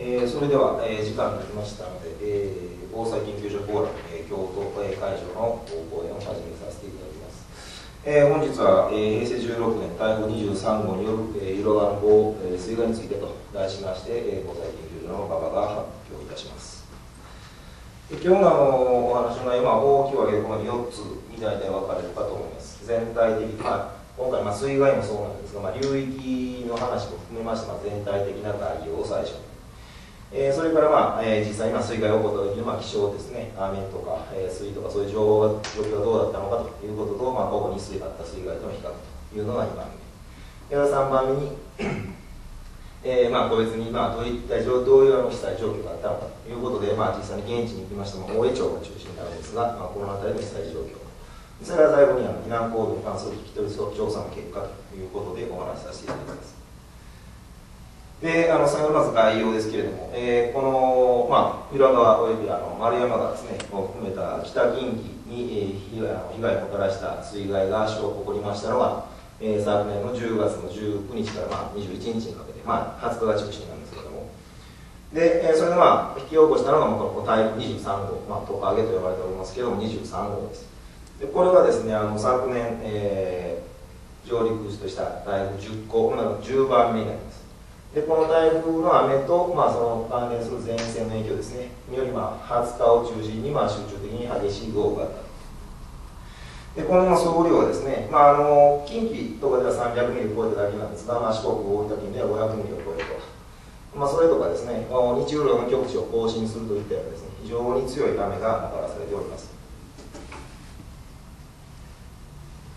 えー、それでは、えー、時間になりましたので、えー、防災研究所フォーラム、えー、京都会場の講演を始めさせていただきます。えー、本日は、えー、平成16年台風23号による、えー、色川の豪、えー、水害についてと題しまして、えー、防災研究所の馬場が発表いたします。今日のあのお話の内容は大きく分けてこの4つみたいで分かれるかと思います。全体的に、まあ、今回まあ水害もそうなんですが、まあ、流域の話も含めまして、まあ、全体的な概要を最初に。えー、それから、まあえー、実際今水害が起こった時の、まあ、気象ですね。雨とか、えー、水とかそういう状況がどうだったのかということと、まあ、ここに水があった水害との比較というのが2番目。で3番目に えーまあ、個別に、まあ、どういったどういう被災状況があったのかということで、まあ、実際に現地に行きましても大江町が中心になるんですが、まあ、この辺りの被災状況。それから最後にあの避難行動に関する聞き取り調査の結果ということでお話しさせていただきます。であの最後まず概要ですけれども、えー、この、まあ、裏側およびあの丸山川ですねを含めた北近畿に、えー、被害をもたらした水害が足を起こりましたのが、えー、昨年の10月の19日から、まあ、21日にかけて、まあ、20日が中心なんですけれども。で、えー、それでまあ引き起こしたのがこの台風23号、まあ、トカゲと呼ばれておりますけれども23号です。でこれはですねあの昨年、えー、上陸とした台風10個、まあ、10番目になります。でこの台風の雨と、まあ、その関連する前線の影響ですね。により、まあ、20日を中心に、まあ、集中的に激しい豪雨があったでこの総雨量はですね、まあ、あの近畿とかでは300ミリを超えただけなんですが、まあ、四国大分県では500ミリを超えると、まあ、それとかですね、日雨量の極地を更新するといったようなですね非常に強い雨がもたらされております。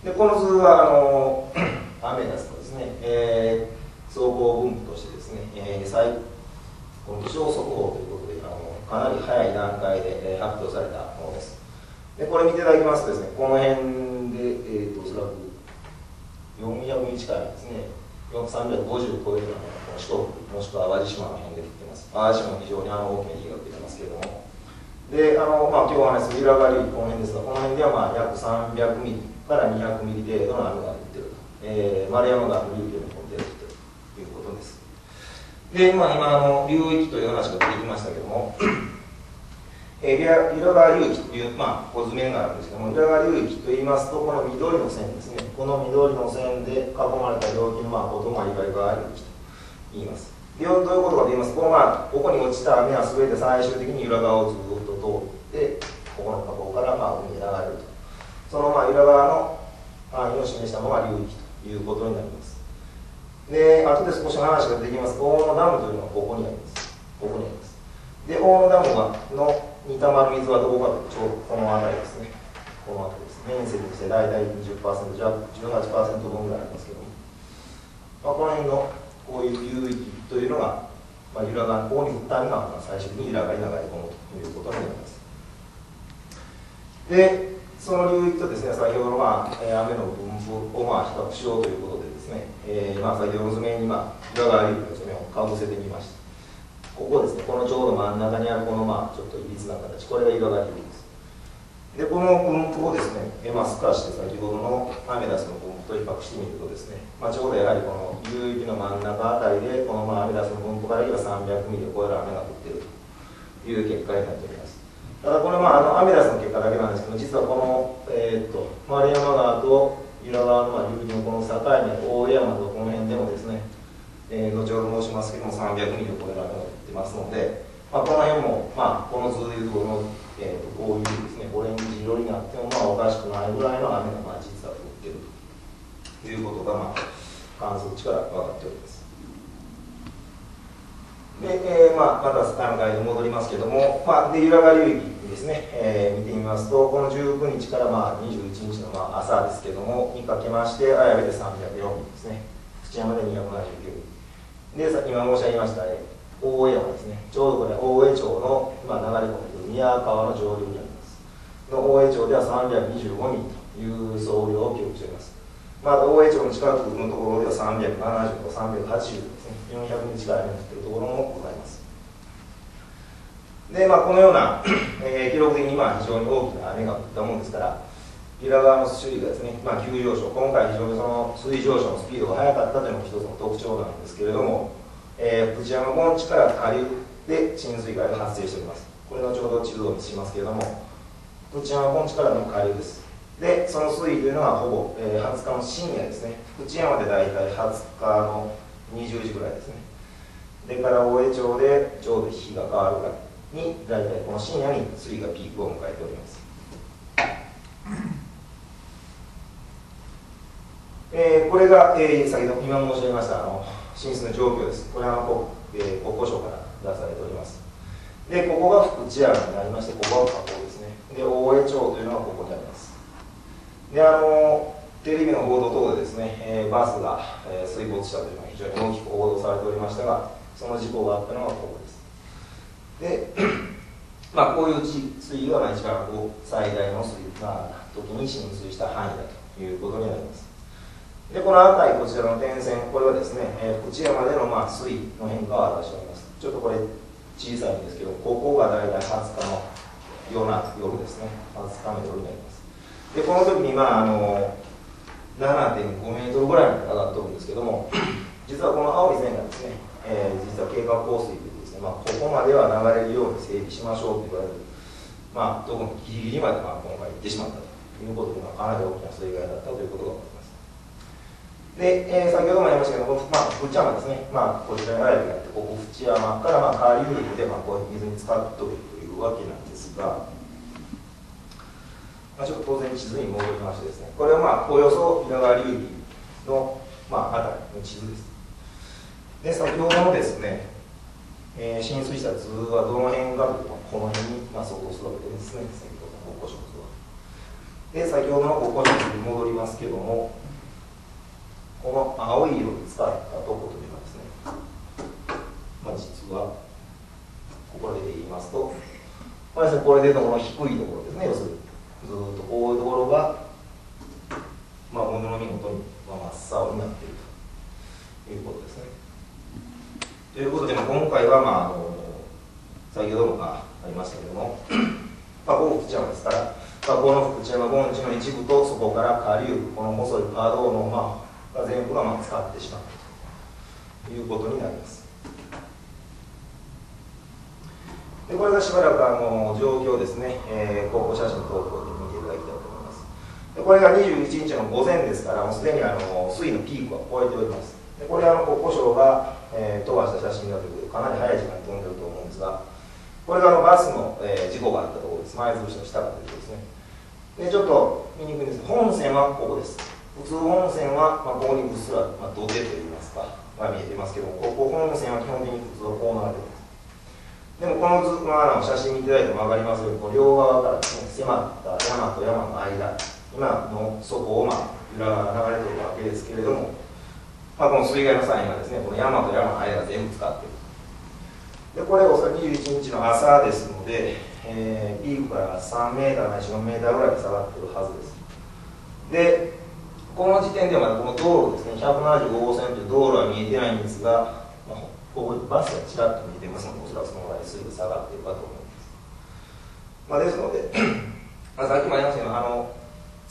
でこの図はあのアメダスのですね、えー総合分布としてですね、えー、最この気象速報ということであのかなり早い段階で、えー、発表されたものです。でこれ見ていただきますとですねこの辺で、えーと、おそらく400日からですね350を超えるような四国もしくは淡路島の辺で降ってます。淡路島も非常にあの大きな被害が出てますけれども。であの、まあ、今日お話する裏側流域この辺ですがこの辺ではまあ約300ミリから200ミリ程度の雨が降っていると、えー、丸山川の流域で、まあ、今あの流域という話が出てきましたけども、えー、裏川流域という、まあ、小図面があるんですけども裏川流域といいますとこの緑の線ですね。この緑の線で囲まれた領域の、まあ、ことが岩川流域と言います。でどういうことかと言いますとこの、まあ、ここに落ちた雨は全て最終的に裏側をずっと通ってここの河口から、まあ、海に流れると。その、まあ、裏側の範囲を示したのが流域ということになります。で後で少し話が出てきます。大野ダムというのはここにあります。ここにあります。で大野ダムの煮たまる水はどこかというとちょうどこの辺りですね。この辺りです面積として大体20%じゃ18%分ぐらいありますけども、まあ、この辺のこういう流域というのが、まあ、揺らがここに降った雨が最終的に揺らがり流れ込むということになります。でその流域とですね先ほどの、まあ、雨の分布をまあ比較しようということで、えー、まあ先ほどの図面に、まあ、裏側流域の図面をかぶせてみました。ここですね。このちょうど真ん中にあるこのまあちょっといびつな形。これが裏側流です。でこの分布をですね、えまあ、透かして先ほどのアメダスの分布と比較してみるとですね、まあ、ちょうどやはりこの流域の真ん中あたりでこのまあアメダスの分布から言えば300ミリを超える雨が降っているという結果になっております。ただこれまああのアメダスの結果だけなんですけど実はこの、えー、っと丸山川と浦和のまあ流域のこの境目大江山とこの辺でもですね、えー、後ほど申しますけども300ミリを超える雨が降ってますので、まあ、この辺も、まあ、この図でいうとこの、えー、こういうですねオレンジ色になってもまあおかしくないぐらいの雨がまあ実は降っているということが、まあ、観測値から分かっております。で、えーまあ、またあの概要に戻りますけども、まあ、で、由良川流域ですね、えー、見てみますと、この19日からまあ21日のまあ朝ですけども、にかけまして、綾部で304ミリですね、土山で279ミリ。で、さ今申し上げました、ね、大江山ですね、ちょうどこれ、大江町の、まあ、流れ込んでくる宮川の上流にあります。の大江町では325ミリという総量を記録しております。まあ、大江町の近くのところでは370と380ですね、400日から雨が降っているところもございます。で、まあ、このような、えー、記録的にまあ非常に大きな雨が降ったもんですから、裏側の水位がですね、まあ、急上昇、今回非常にその水位上昇のスピードが速かったというのも一つの特徴なんですけれども、えー、藤山盆地から下流で浸水害が発生しております。これのちょうど地図を見せますけれども内山盆地からの下流です。でその水位というのはほぼ、えー、20日の深夜ですね福知山で大体20日の20時ぐらいですねでから大江町でちょうど日が変わるぐらいに大体この深夜に水位がピークを迎えておりますえー、これが、えー、先ほど今申し上げましたあの浸水の状況です。これは国,、えー、国交省から出されております。で、ここが福知山になりまして、ここが河口ですね。で、大江町というのはここにあります。で、あの、テレビの報道等でですね、えー、バスが、えー、水没したというのは非常に大きく報道されておりましたが、その事故があったのはここです。で、まあ、こういう水位が一番こう最大の水、まあ、時に浸水した範囲だということになります。でこの赤いこちらの点線これはですね、えー、内山での、まあ、水位の変化を表しておりますちょっとこれ小さいんですけどここが大体20日のような夜ですね20日の夜になりますでこの時にまああの7.5メートルぐらいまで上がってるんですけども実はこの青い線がですね、えー、実は計画降水というですね、まあ、ここまでは流れるように整備しましょうと言われるまあどこもギリギリまでまあ今回行ってしまったということで、まあ、かなり大きな水害だったということが分かります。で、えー、先ほども言いましたけど、まあ、内山ですね、まあ、こちらにライブがあって、ここ、淵山から、まあ、下流域で、まあ、こう水に浸かっておるというわけなんですが、まあ、ちょっと当然地図に戻りましてですね、これは、まあ、およそ稲川流域の、まあ、あたりの地図です。で、先ほどのですね、えー、浸水した図はどの辺かというと、この辺に、まあ、相当するわけですね、先ほどの国交省図は。で、先ほどの国交省図に戻りますけども、この青い色に使ったとこというのはですね、まあ、実はここで言いますと、まあ、これでこの低いところですね要するにずっとこういうところが、まあ、ものの見事にまあ真っ青になっているということですね。ということで、まあ、今回は、まあ、あの先ほどもありましたけども、まあ、ここ福知山ですから、まあ、この福知山盆地の一部とそこから下流この細いパ道の、まあ、が全部がまあ使ってしまうということになります。でこれがしばらくあの状況ですね、えー、高校写真投稿これが21日の午前ですから、もうすでにあの水位のピークは超えております。でこれはあの国交省が、えー、飛ばした写真だということで、かなり早い時間に飛んでると思うんですが、これがあのバスの、えー、事故があったところです。前潰しの下だということですね。でちょっと見にくいんですが、本線はここです。普通本線は、まあ、ここにうっすら、まあ、土手といいますか、が見えてますけどここ本線は基本的に普通はこうなってますでもこの図、まあ、写真見ていただいても分かりますようにこ両側からですね迫った山と山の間今の底を、まあ、裏が流れているわけですけれども、まあ、この水害の際にはですねこの山と山の間全部使っている。でこれおそらく21日の朝ですので、えー、ピークから3メーターないし4メーターぐらい下がっているはずです。でこの時点ではまだこの道路ですね、175号線という道路は見えてないんですが、まあ、ここバスがちらっと見えてますので、おそらくそのぐらいす。ぐ下がっているかと思います。まあ、ですので、まあ、さっきもありましたけど、あの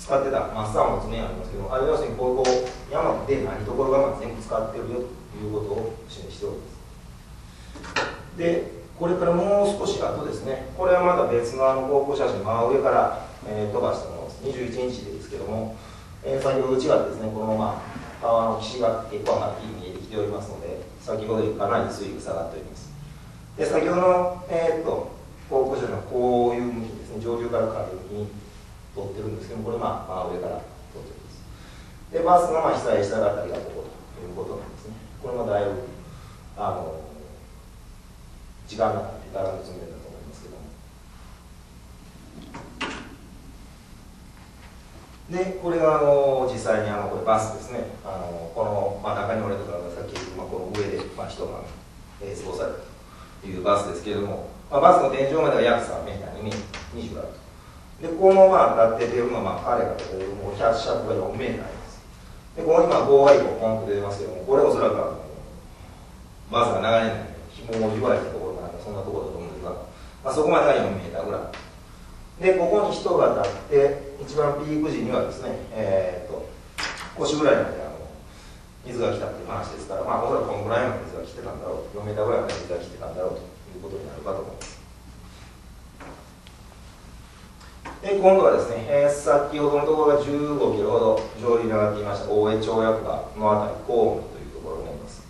使ってた真っ青の爪ありますけど、あれ要するにこうこう山で何ところが全部使ってるよということを示しております。で、これからもう少し後ですね、これはまた別のあの航空写真、真上から、えー、飛ばしたものです。21日ですけども、えー、先ほど内側ですね、このまあ川の岸が結構はっきり見えてきておりますので、先ほどよりかなり水位が下がっております。で、先ほどの、えー、っと、航空車のこういう向きですね、上流から下流に通ってるんですけど、これまあ、まあ、上から通っております。で、バスがまあ被災したらありがここということなんですね。これもだいぶ、あの、時間が経ってからの積みだと思いますけども。で、これがあの実際にあのこれバスですね、あのこの、まあ、中に折れた方がさっき、まあ、この上で、まあ、人が、えー、過ごされたというバスですけれども、まあ、バスの天井までは約3メーター、2メーター、20あると。で、このまあ立っててるのは、まあ、彼がというもう100尺が4メーターあります。で、ここにまあ棒が1個ポンと出ますけども、これおそらくあのバスが流れない紐を言われたところがそんなところだと思うんですが、まあ、そこまでが4メーターぐらい。で、ここに人が立って、一番ピーク時にはですね、えー、っと、腰ぐらいまであの水が来たっていう話ですから、まあ、おそらくこのぐらいまで水が来てたんだろう、4メーターぐらいまで水が来てたんだろうということになるかと思います。で今度はですね、えー、先ほどのところが15キロほど上流に上がっていました大江町役場のあたり、河野というところになります。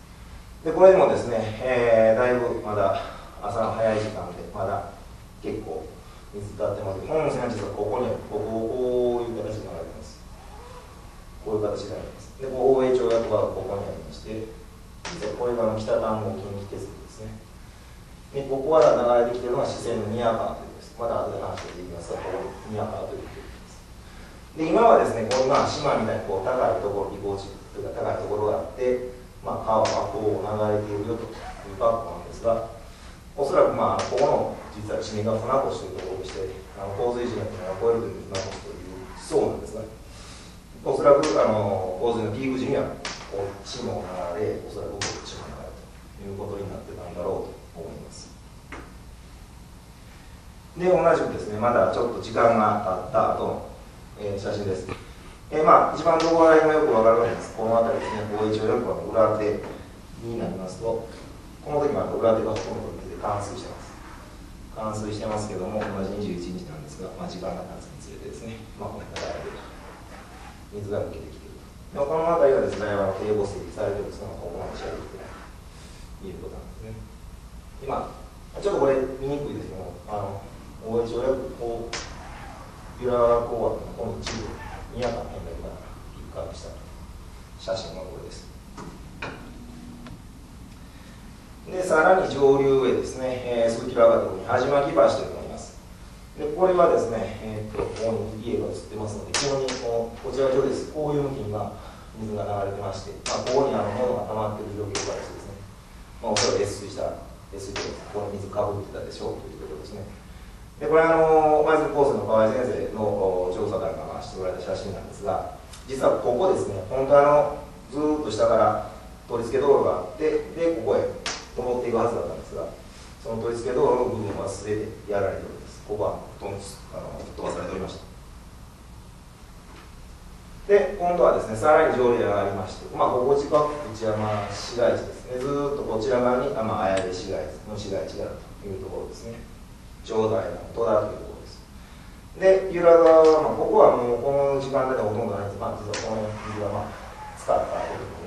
でこれでもですね、えー、だいぶまだ朝の早い時間で、まだ結構水がってますけど、本線は実はここにこここういう形になります。こういう形になります。で、大江町役場がここにありまして、実はこれが北丹後近畿鉄道ですね。で、ここから流れてきてるのが四川の宮川という。また後で話していきますが、ここ宮川というで。今はですね、こう今島みたいにこう高いところ、離合地というか高いところがあって、まあ、川がこう流れているよという格好なんですが、おそらくまあここの実は地名が船越というところでしてあの洪水時の船を越えるという船越というそうなんですがおそらくあの洪水のピーク時にはこっちも流れおそらくこっちも流れということになってたんだろうと思いますで同じくですねまだちょっと時間が経った後の、えー、写真です。えー、まあ一番どこら辺がよくわかるわけです。この辺りですね大一応よく裏手になりますとこの時は裏手がほとんど冠水してます。冠水してますけども同じ21日なんですが、まあ、時間が経つにつれてですね、まあ、この辺り水が抜けてきていると。この辺りはですねあの堤防整備されてるんですがここまで仕上げてないということなんですね。今ちょっとこれ見にくいですけどあの大江町約こう由良公園のこの一部にやかな変だけがピックアップした写真がこれです。でさらに上流へですね、えー、数キロ上がところにはじまき橋というのがあります。でこれはですね、えー、っとここに家が映ってますので基本にこのこちら上です。こういう向きには水が流れてまして、まあ、ここにあの物が溜まっている状況からしてですね、まあ、おそらく越水した越水でここに水かぶってたでしょうということですね。でこれあの舞鶴高専の河合先生の調査団がしておられた写真なんですが実はここですね本当あのずっと下から取り付け道路があってでここへ登っていくはずだったんですがその取り付け道路の部分は全てやられております。ここはほとんどあの飛ばされておりました。で今度はですねさらに上流がありまして、まあ、ここ近く内山市街地ですね。ずっとこちら側に、まあ、綾部市街地の市街地があるというところですね。長大の戸田というところです。で由良川は、まあ、ここはもうこの時間でほとんどないです、まあ、実はこの水は、まあ、使ったこと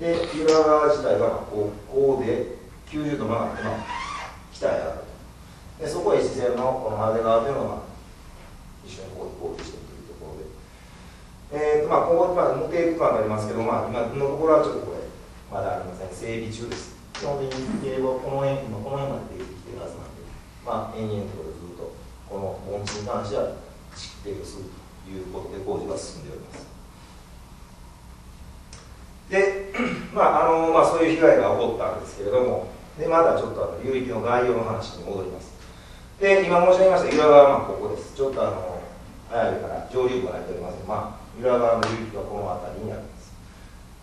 で、由良川自体がこうこうで90度曲がって、まあ、北へ上がると。で、そこへ自然のこの羽川というのが一緒にこう行こうとしているというところで、えーとまあ、ここまで持っていくとはなりますけど、まあ、今のところはちょっとこれ、まだありません、整備中です。基本的にこの辺、今この辺までできる、まあ、延々とずっとこの盆地に関しては蓄堤をするということで工事が進んでおります。で、まああのまあ、そういう被害が起こったんですけれども、でまだちょっとあの流域の概要の話に戻ります。で、今申し上げました岩川はまあここです。ちょっとあの綾部から上流部が入っております、まあ、岩川の流域はこの辺りにあります。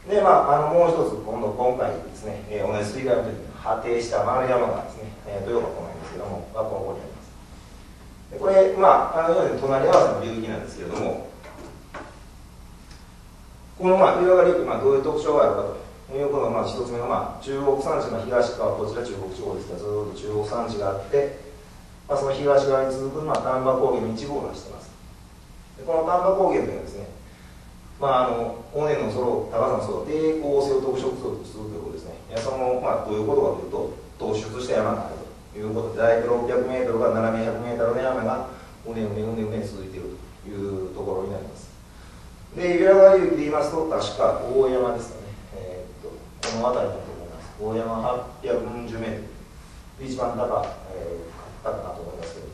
で、まあ、あのもう一つ、今度今回ですね、えー、同じ水害の時に破堤した丸山がですね、えー、豊川このけども、がこのこにあります。でこれ、まあ、あのように隣り合わせの流域なんですけれども、このまあ岩川流域、まあ、どういう特徴があるかということがまあ一つ目の、まあ、中国山地の東側、こちら中国地方ですが、ずっと中国山地があって、まあ、その東側に続く、まあ、丹波高原の一部を成しています。でこの丹波高原というのはですね、まあ、あの尾根のその高さのその抵抗性を特色とするということですね。いやそのまあ、どういうことかというと、突出した山があるいうことで、大体600メートルから700メートルの山がうねうねうねうね続いているというところになります。で、岩川流域で言いますと、確か大山ですかね、えー、っとこの辺りだと思います。大山840メートル、一番高、かったかなと思いますけど、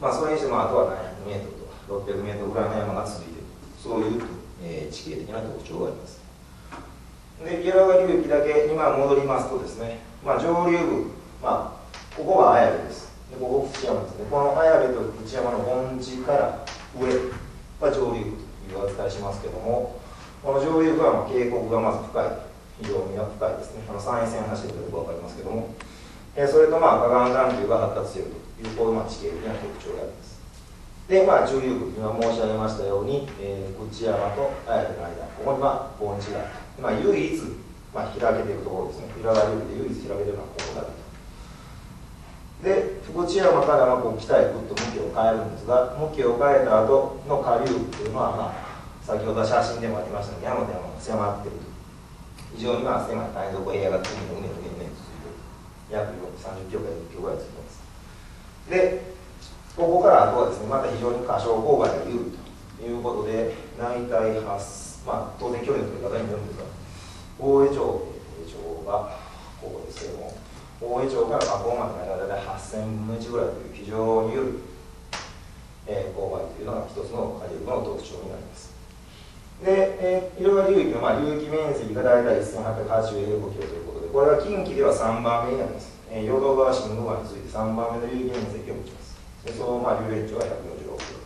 まあ、それにしても、あとは700メートルとか600メートルぐらいの山が続いている、そういう、えー、地形的な特徴があります。で、岩川流域だけ今戻りますとですね、まあ、上流部、まあ、ここが綾部です。で、ここ土山ですね。この綾部と内山の盆地から上が上流部と。お伝えしますけども、この上流側の渓谷がまず深い、非常に深いですね、あの山陰線走るとよく分かりますけども、えそれとまあ河岸暖流が発達しているという、こういうまあ地形的な特徴があります。で、まあ、中流部、今申し上げましたように、えー、口山と綾部の間、ここにまあ盆地があって、まあ、唯一、まあ、開けていくところですね浦和流域で唯一開けているのはここだとで福知山からまあこう北へぐっと向きを変えるんですが向きを変えた後の下流っていうのは、まあ、先ほど写真でもありましたが山でも迫っていると。非常にまあ狭い谷底平野が海の海の上に続いている。約30キロから10キロぐらい続いてます。でここからあとはですねまた非常に過小勾配が有利ということで大体8まあ当然距離の取り方によるんですが大江町町がここですけども大江町から河口までの間大体8000分の1ぐらいという非常に有利、えー、勾配というのが一つの下流の特徴になります。で、えー、色が流域の、まあ、流域面積が大体1880平方キロということでこれは近畿では3番目になります、えー、淀川新沼について3番目の流域面積を持ちます。でその、まあ、流域長が146キロ。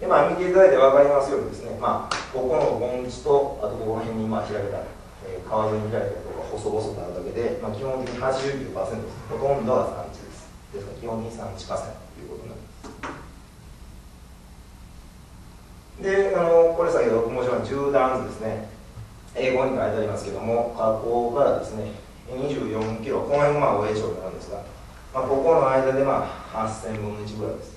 で、まあ、見ていただいて分かりますようにですね、まあ、ここの盆地とあとここの辺にまあ開けた、川沿いに開いたところが細々とあるだけで、まあ、基本的に89%です。ほとんどが産地です。ですから基本的に産地河川ということになります。で、あのこれ先ほど申し上げた縦断図ですね。英語に書いてありますけども、河口からですね、24キロ、この辺がまあ大江町になるんですが、まあ、ここの間でまあ8000分の1ぐらいです。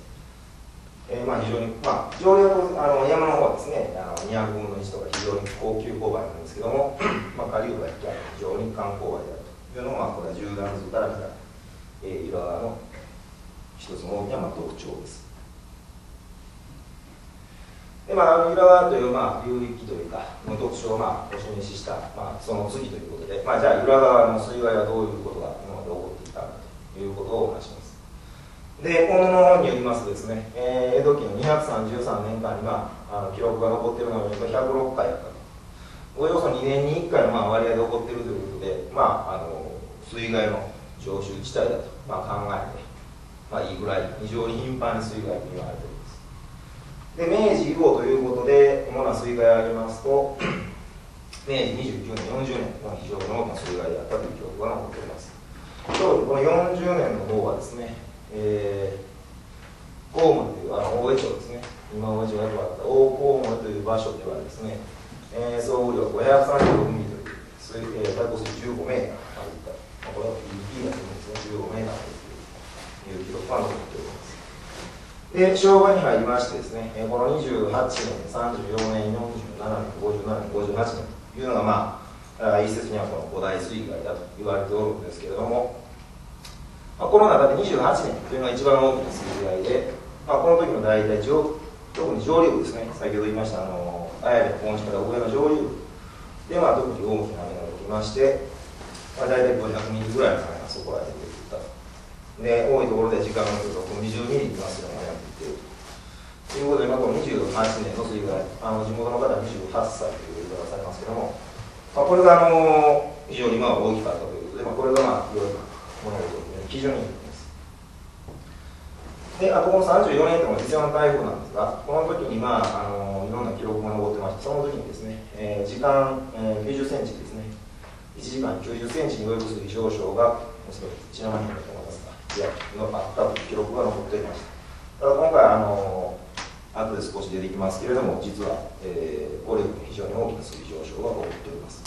えー、まあ非常に、まあ、上流あの山の方はですね、あの200分の1とか非常に高級勾配なんですけども、まあ、下流が非常に観光配であるというのが、まあ、これは縦断図から見た、えー、浦和の一つの大きなまあ特徴です。でまあ、あの浦和という、まあ、流域というか、の特徴を、まあ、お示しした、まあ、その次ということで、まあ、じゃあ、浦和の水害はどういうことが今まで起こっていたかということをお話します。で、この本によりますとですね、えー、江戸期の233年間に、まあ、あの記録が残っているのを見ると106回だったと。およそ2年に1回のまあ割合で起こっているということで、まあ、あの水害の常習地帯だと、まあ、考えて、まあ、いいぐらい非常に頻繁に水害と言われております。で、明治以降ということで、主な水害を挙げますと、明治29年、40年の非常に大きな水害であったという記録が残っております。この40年の方はですね、えー、大門というあの大江町ですね。今大江町がよくあった大河門という場所ではですね、えー、総雨量536ミリという水、えー、最高水15メーターまでいった、まあ、これは BP がするんですね15メーターという記録が残っておりますで昭和に入りましてですね、えー、この28年34年47年57年58年というのがまあ一説にはこの古代水害だと言われておるんですけれどもまあ、この中で28年というのが一番大きな水害で、まあ、この時の大体上特に上流部ですね。先ほど言いましたあの綾部の本地から上の上流部。で、まあ、特に大きな雨が起きまして、まあ、大体500ミリぐらいの雨がそこら辺で降った。で多いところで時間が来ると20ミリいきますような雨が降っている。ということで、まあ、この28年の水害あの地元の方は28歳という言い方をされますけども、まあ、これがあの非常にまあ大きかったということで、まあ、これがまあいろいろなものを基準になります。であとこの34年というの実際の台風なんですがこの時にまああのいろんな記録が残ってましてその時にですね、えー、時間、えー、90センチですね。1時間90センチに及ぶ水上昇がおそらく1万円だと思いますがいやあったという記録が残っていました。ただ今回あの後で少し出てきますけれども実は、えー、これ非常に大きな水上昇が起こっております。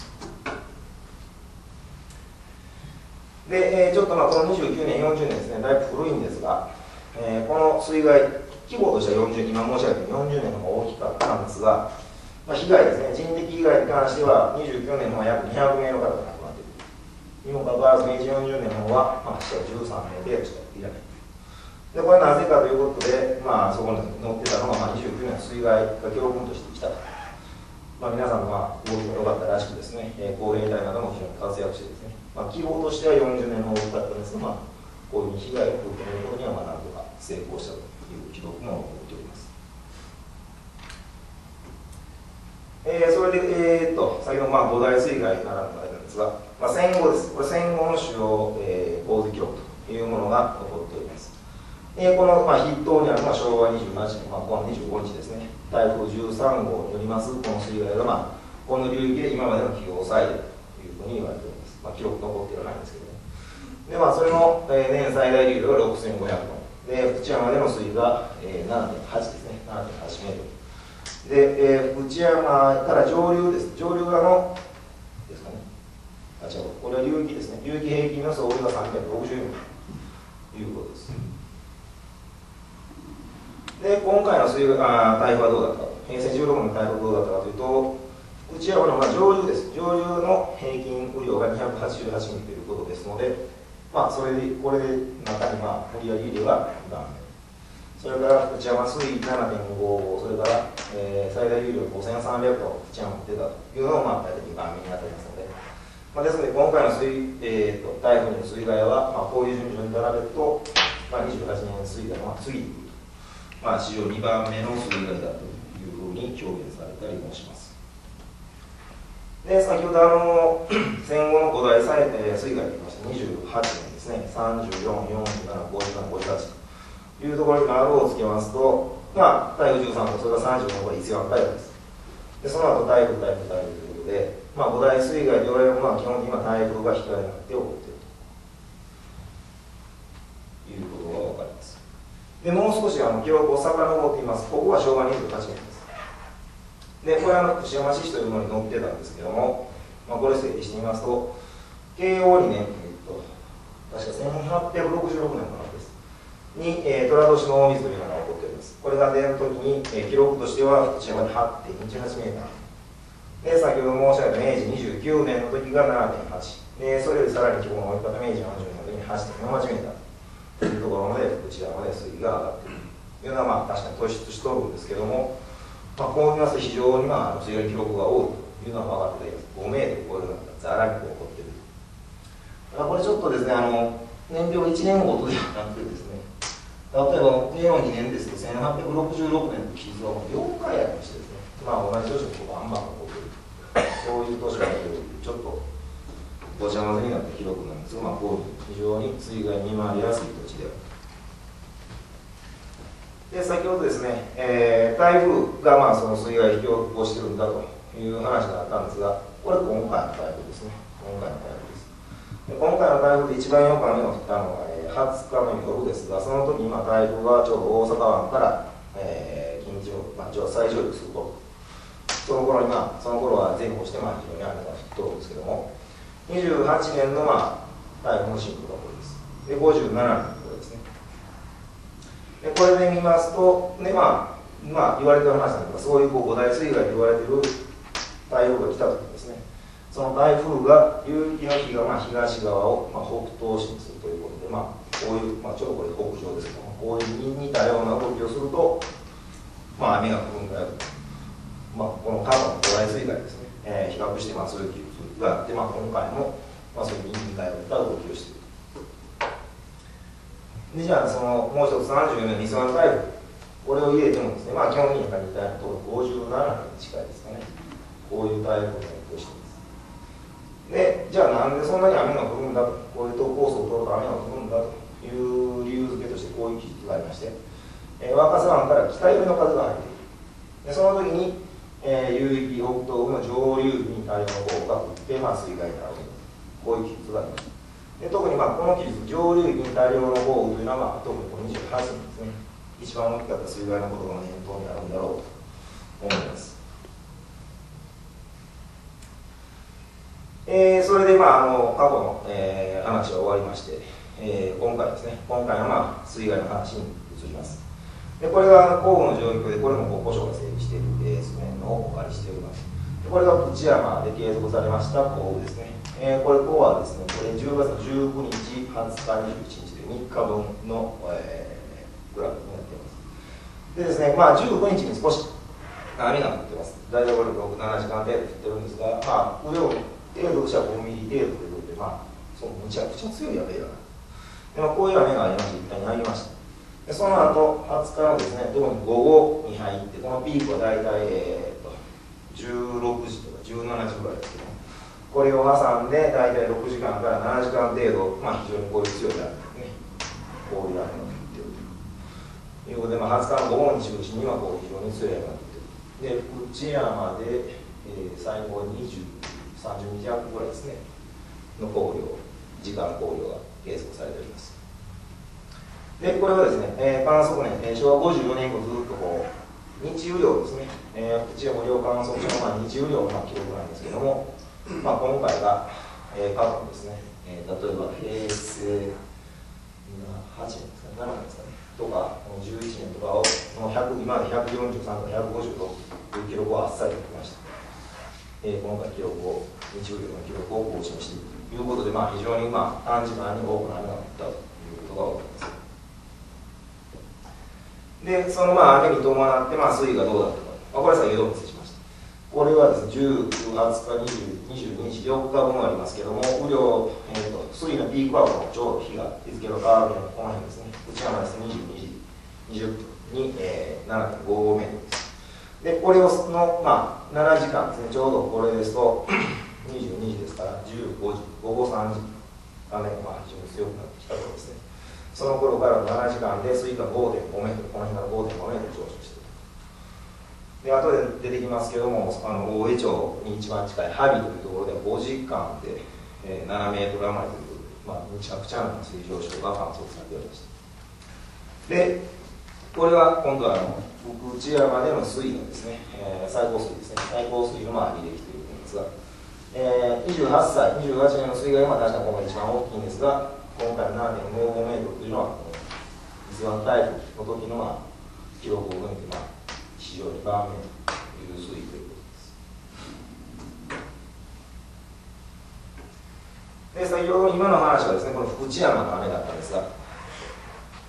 で、えー、ちょっとまあこの29年、40年ですね、だいぶ古いんですが、えー、この水害、規模としては40、今申し上げた40年の方が大きかったんですが、まあ、被害ですね、人的被害に関しては29年の方は約200名の方が亡くなっている。にもかかわらず、明治40年の方は、まあ、死者13名でしかいらない。で、これはなぜかということで、まあ、そこに載ってたのは、まあ、29年の水害が教訓としてきたと。まあ、皆さんのまあ動きが良かったらしくですね、えー、公園隊なども非常に活躍してですね、まあ、希望としては40年の多かったんですが、まあ、こういう被害を受けることにはまあなんとか成功したという記録も残っております。えー、それで、えー、っと先ほどまあ五大水害ならぬあれなんですが、まあ、戦後です。これ戦後の主要、えー、洪水記録というものが残っております。えー、この、まあ、筆頭にあるのは昭和28年、まあ、この25日ですね、台風13号によりますこの水害が、まあ、この流域で今までの気を抑えるというふうに言われております。まあ、記録残ってはないんですけどね。で、まあ、それの、えー、年最大流量が6500トン。で、福知山での水位が、えー、7.8ですね。7.8メートル。で、えー、福知山から上流です。上流側の、ですかね。ちゃうこれは流域ですね流域平均の総雨量が360ミリということですで今回の水あ台風はどうだった？か平成16年の台風はどうだったかというと内山のまあ上流です。上流の平均雨量が288ミリということですのでまあそれでこれで中にまあ無理やり入れは2番目それから内山水位7.55それから、えー、最大有量5300と内山出たというのをまあ大体2番目に当たりますので、まあ、ですので今回の水、えーと、台風による水害は、まあ、こういう順序に並べると、まあ、28年水害は次に、まあ、史上2番目の水害だというふうに表現されたりもします。で先ほどあの 戦後の五大災、えー、水害といいました28年ですね。34、47、57、58というところに丸をつけますと、まあ、台風13号それが35のこれ一番台風です。でその後台風台風台風ということで、まあ、五大水害で言われるものは基本的に今台風が控えになって起こっているということが分かりますでもう少しあの記録を遡ってみます。ここは昭和28年です。でこれは福山市というものに載ってたんですけども、まあ、これ整理してみますと慶応2年、えっと、確か1866年かなです。に、えー、寅年の大水というのが起こっております。これが出るときに、えー、記録としては福山で8.18メーター。で先ほど申し上げた明治29年の時が7.8でそれよりさらに規模の大きかった明治40年の時に8.48メーター。というところまで福山まで水位が上がっている。というのはまあ確かに突出しとるんですけどもまあ、こう見ますと非常にまあ強い記録が多いというのは分かっています5メートル超えるのがざらに起こっていると。これちょっとですねあの年表1年ごとではなくてですね例えば令和2年ですと1866年の傷は4回ありましてですねまあ同じ年にこうバンバン起こっている。そういう年がちょっとごちゃ混ぜになって広くなるんですが、まあ、こう非常に水害に見舞われやすい土地であるで先ほどですね、えー、台風がまあその水害を引き起こしてるんだという話があったんですが、これ今回の台風ですね。今回の台風です。で今回の台風で一番よく雨が降ったのが、えー、20日の夜ですが、その時今台風はちょうど大阪湾から、えー、近畿まあ、再上陸すると。その頃にまあ、その頃は前後してまあ非常に雨が降っとるんですけども、28年のまあ台風の進行がこれです。で、57年でこれで見ますと、ねまあ、まあ言われてる話なんですがそういうこう五大水害と言われてる台風が来た時ですね。その台風が流域の日がまあ東側をまあ北東進するということで、まあ、こういう、まあ、ちょっとこれ北上ですけどもこういう似たような動きをすると、まあ、雨が降るんだよと、まあ、この過去の五大水害ですね、えー、比較してまあそういうがあって、まあ、今回も、まあ、そういう似たような動きをしている。でじゃあそのもう一つ34年の偽のタイプこれを入れてもですねまあ基本的には似たと57年に近いですかね。こういうタイプを勉強してます。でじゃあなんでそんなに雨が降るんだとこういう投稿層を取ると雨が降るんだという理由付けとしてこういう記述がありまして、えー、若狭湾から北寄りの風が入っている。でその時に、えー、流域北東部の上流部に太陽の方が降って、まあ、水害になる。こういう記述がありますで特にまあこの記述上流域に大量の豪雨というのは、まあ、特にこの28年ですね。一番大きかった水害のことが念頭にあるんだろうと思います、えー、それでまああの過去の、えー、話は終わりまして、えー、今回ですね。今回のまあ水害の話に移ります。でこれが降雨の状況でこれも国交省が整備している、えー、図面をお借りしておりますでこれが内山で継続されました降雨ですねえー、これここはですね、これ10月の19日、20日、21日で3日分の、えー、グラフになっています。でですね、まあ19日に少し雨が降ってます。大体これ6、7時間程度降ってるんですが、まあ雨量程度としては5ミリ程度ということで、まあ、そうむちゃくちゃ強い雨だな。でもこういう雨がありまして、一旦にありました。その後、20日のですね、特に午後に入って、このピークは大体、えー、と16時とか17時ぐらいですけどこれを挟んで大体6時間から7時間程度、まあ、非常にこういう強い雨ねこういう雨が降っているということで、まあ、20日の午後に中心にはこう非常に強い雨が降っているで内山で、えー、最後20 30日弱ぐらいですねの降量時間降量が計測されております。でこれはですね、えー、観測年、えー、昭和54年以降ずっとこう日雨量ですね、えー、内山量観測所の、まあ、日雨量の記録なんですけどもまあ、今回が、えー、過去ですね、えー、例えば平成8年ですか、7年ですかね、とか、11年とかを、の100今まで143とか150という記録をあっさりときました。えー、今回記録を、日曜日の記録を更新しているということで、まあ、非常に、まあ、短時間に多くの雨が降ったということが分かります。で、そのまあ雨に伴って、まあ、水位がどうだったか、まあ、これは先ほどお見せしました。これはですね、10、20日、20、22日、4日分ありますけども、雨量、えーと、水位のピークはちょうど日が、日付が変わるのこの辺ですね、内山ですね、22時20分に、えー、7.55メートルです。で、これをの、まあ、7時間ですね、ちょうどこれですと、22時ですから、15時、午後3時、雨が非常に強くなってきたところですね。その頃からの7時間で水位が5.5メートル、この辺から5.5メートル上昇しているで、後で出てきますけども、あの大江町に一番近い萩というところでは5時間で、えー、7メートル余りという、まあ、むちゃくちゃな水上昇が観測されておりました。で、これは今度はあの福知山での水位のですね、えー、最高水位ですね、最高水位のまあ履歴ということですが、えー、28歳、28年の水害は確かに今回一番大きいんですが、今回の7.55メートルというのは、伊勢湾台風の時の、まあ、記録を抜いて、まあ、非常に盤面という水位ということです。で、先ほど今の話はですね、この福知山の雨だったんですが、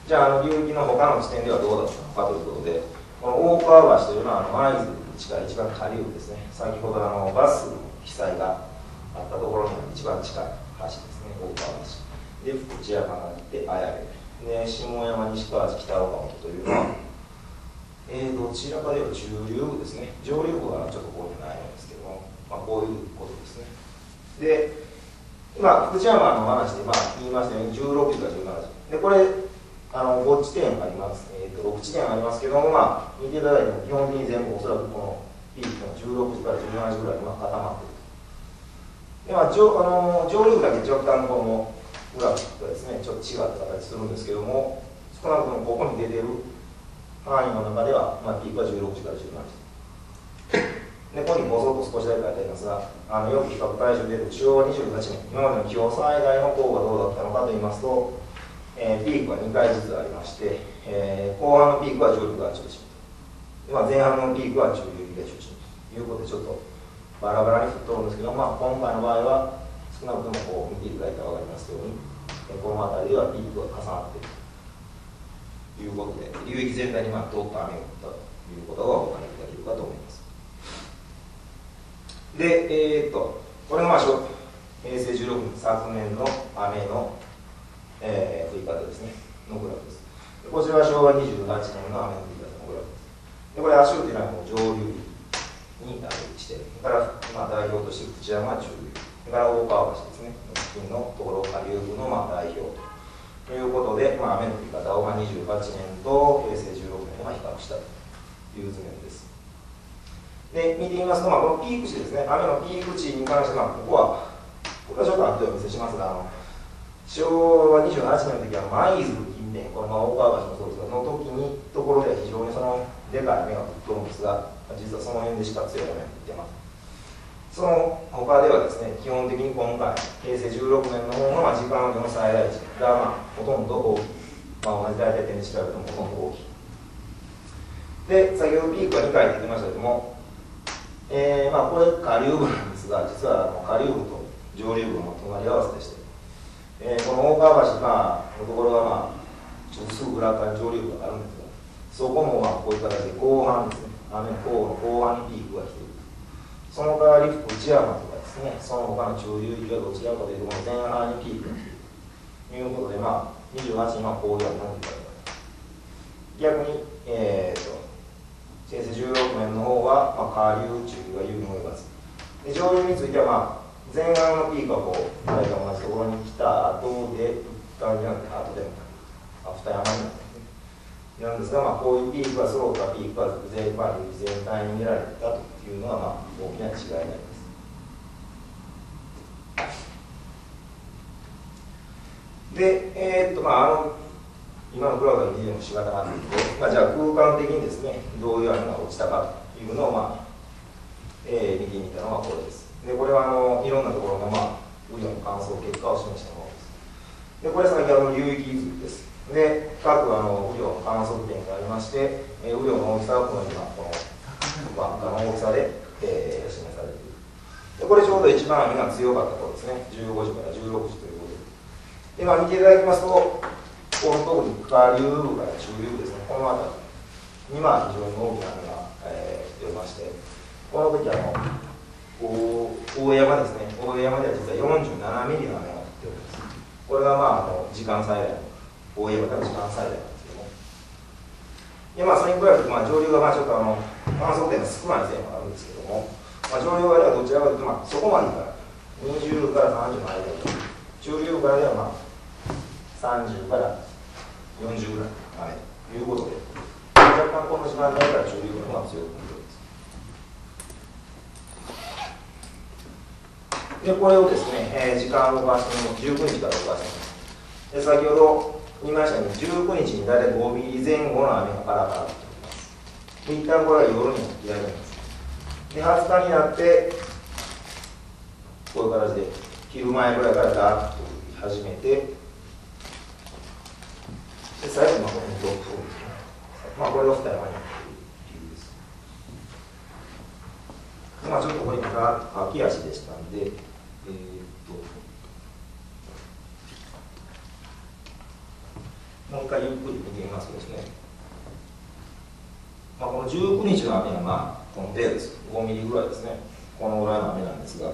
じゃあ、あの流域の他の地点ではどうだったのかということで、この大川橋というのは、あの舞鶴に近い一番下流ですね、先ほどあのバスの被災があったところに一番近い橋ですね、大川橋。で福知山があって綾部で下山西川北岡本というのは、えー、どちらかでは中流部ですね。上流部はちょっとここにないんですけども、まあ、こういうことですね。で今福知山の話で、まあ、言いましたように16時から17時。でこれあの5地点あります、えーと、6地点ありますけども、まあ、見ていただいても基本的に全部おそらくこのピークの16時から17時ぐらいに固まっている。とで、まあ、上あの上流部だけ若干このグラフがですねちょっと違った形するんですけども少なくともここに出てる範囲の中では、まあ、ピークは16時から17時。でここにボソッと少しだけ書いてありますがあのよく比較対象で出る昭和28年。今までの気温最大の降がどうだったのかといいますと、えー、ピークは2回ずつありまして、えー、後半のピークは上陸が中心と、まあ、前半のピークは中流が中心ということでちょっとバラバラに振っとるんですけど、まあ、今回の場合は少なくともこう見ていただいたら分かりますように、この辺りではピークが重なっているということで、流域全体にまあ通った雨が降ったということがお分かりいただけるかと思います。で、えー、っと、これがまあ平成16年、昨年の雨の、えー、降り方ですね、のグラフです。こちらは昭和28年の雨の降り方のグラフです。でこれ、足尾というのはもう上流になる地点から、まあ、代表として口山は中流。から大川橋ですね、付近のところ下流部のまあ代表ということで、まあ、雨の降り方をまあ28年と平成16年を比較したという図面です。で、見てみますと、まあ、このピーク値ですね、雨のピーク値に関して、まあ、ここは、これはちょっと後でお見せしますが、あの昭和28年の時は舞鶴近辺、このまあ大川橋もそうですが、の時にところでは非常にそのでかい雨が降ってるんですが、実はその辺でしか強い雨が降ってます。その他ではですね、基本的に今回、平成16年の方の、ま、時間の最大値が、まあ、ほとんど大きい。まあ、同じ大体点で調べてもほとんど大きい。で、先ほどピークは2回って言ってましたけども、えー、まあ、これ下流部なんですが、実は下流部と上流部の隣り合わせでして、えー、この大川橋、まあ、のところは、まあ、ちょっとすぐ裏側に上流部があるんですが、そこもまあこういう形で後半ですね、雨の方の後半にピークが来ている。その代わり内山とかですね、その他の中流域はどちらかというと、前半にピークということで、まあ、28にまあこういうのって逆に、えーと、先生16年の方は、まあ、下流中流が有に思います。で上流については、まあ、前半のピークはこう、大体同じところに来た後で、一旦になって後で、まあ、二山になってなんですが、まあ、こういうピークは揃ったピークは全,、まあ、全体に見られたと。いうのは、まあ、大きな違いになります。で、えー、っと、まあ、あの、今のグラフが見ても仕方がないので、まあ、じゃあ空間的にですね、どういう雨が落ちたかというのを、まあ、えー、見てみたのはこれです。で、これは、あの、いろんなところの、まあ、雨量の観測結果を示したものですでこれ先ほどの流域図ですで各あの雨量の観測点がありまして、えー、雨量の大きさはこの今この輪っかの大きさで、えー、示されている。でこれちょうど一番雨が強かった頃ですね。15時から16時ということで。今見ていただきますとこの特に下流から中流ですね。この辺り。に非常に大きな雨が、えー、出ましてこの時あの大山ですね。大山では実は47ミリの雨が降っております。これがまああの時間災害大山から時間災害なんですけども。いやまあそれに比べてまあ上流がまあちょっとあの観測点が少ない線があるんですけども、まあ、上流側ではどちらかというとまあそこまでから20から30の間で中流側ではまあ30から40ぐらいの雨ということで若干この時間帯から中流の方が強くなっております。でこれをですね、えー、時間を動かしても19日から動かしてますで先ほど言いましたように19日に大体5ミリ前後の雨がパラパラと降ります。で一旦これは夜にやりますで20日になってこういう形で昼前ぐらいからダーッと降り始めてで最後まあこのドップまあこれが2山になっている理由です。まあちょっとこれが駆け足でしたんで、えー、っともう一回ゆっくり見てみますとですね、まあ、この19日の雨はまあこの程度です。5ミリぐらいですね。このぐらいの雨なんですが。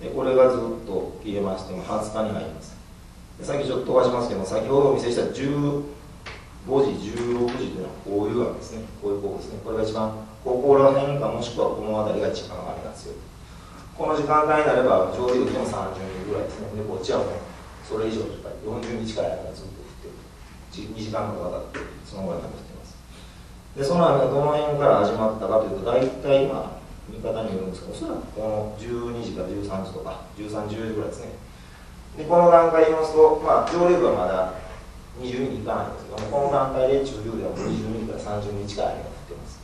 でこれがずっと消えましても20日に入ります。でさっきちょっと飛ばしますけど先ほどお見せした15時16時というのはこういう雨ですね。こういうこうですね。これが一番ここら辺かもしくはこの辺りが一番雨が強い。この時間帯になれば上流でも30ミリぐらいですね。でこっちはもうそれ以上とか40日からずっと降ってる。2時間かかってそのぐらい降ってます。でその雨がどの辺から始まったかというと大体まあ見方によるんですけどおそらくこの12時か13時とか1310時ぐらいですね。でこの段階で言いますと、まあ、上流部はまだ20ミリいかないんですけどもこの段階で中流では20ミリから30ミリ近い雨が降ってます。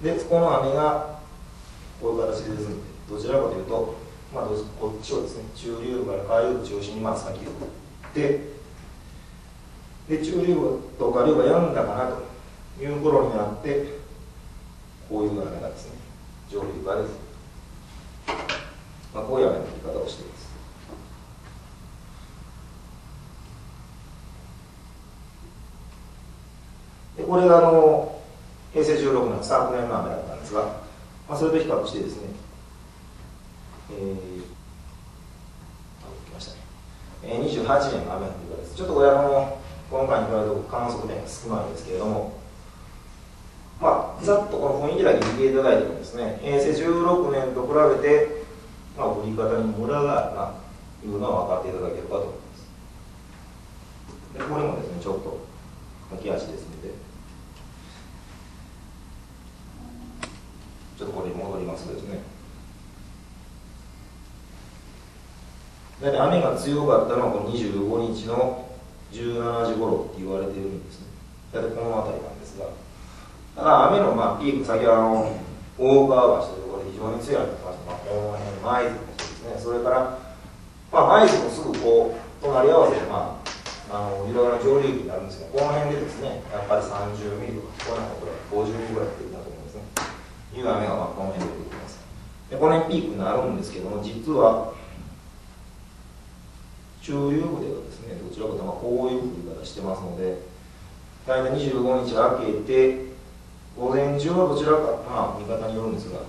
でこの雨がこういう形でですねどちらかというとまあ、こっちをですね中流部から下流部中心にまあ先を打ってで中流部と下流部が病んだかなという頃になってこういう雨がですね上流部からです、まあ、こういう雨の降り方をしています。でこれがあの平成16年昨年の雨だったんですが、まあ、それと比較してですねえー、あ、来ましたね。えー、28年の雨の降り方です。ちょっとこれあの、今回に比べると観測点が少ないんですけれども、まあ、ざっとこの雰囲気だけ見ていただいてもですね、平成16年と比べて、まあ、降り方にムラがあるなというのは分かっていただければと思います。でこれもですね、ちょっと書き足ですので、ちょっとこれに戻りますとですね、大体雨が強かったのはこの25日の17時頃って言われてるんですね。大体この辺りなんですがただ雨のまあピーク先はあの大川橋というところで非常に強い雨が降ってました、この辺舞鶴もそうですね。それからまあ舞鶴もすぐこう隣り合わせでまああのいろいろな上流域になるんですけどこの辺でですねやっぱり30ミリとかこの辺これ50ミリぐらい降ってきたと思うんですね。いう雨がまあこの辺で降ってきます。でこの辺ピークになるんですけども実は中流部ではですねどちらかというとこういう降り方してますので大体25日明けて午前中はどちらかまあ見方によるんですが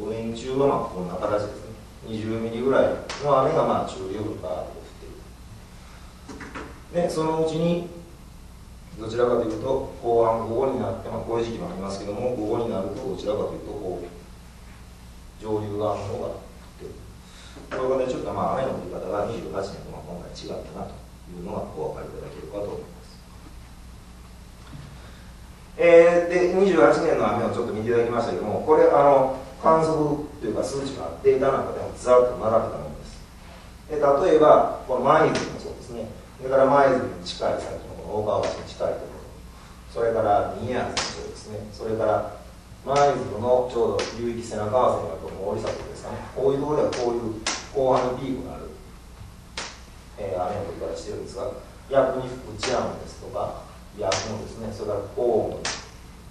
午前中はまあこんな形ですね。20ミリぐらいの雨がまあ中流部バーッと降っている。でそのうちにどちらかというと後半午後になって、まあ、こういう時期もありますけども午後になるとどちらかというとこう上流側の方がこういう形でちょっとまあ雨の降り方が28年と今回違ったなというのがお分かりいただけるかと思います。えー、で28年の雨をちょっと見ていただきましたけどもこれあの観測というか数値がデータなんかでもざっと並べたものです。で例えばこの舞鶴もそうですね。それから舞鶴に近い先のこの大川橋に近いところ。それから宮津もそうですね。それから舞鶴のちょうど流域背中合わせになると森里ですかね。こういうところではこういう後半のピークがある、えー、雨の降り方してるんですが逆に福知山ですとか八雲ですねそれから高門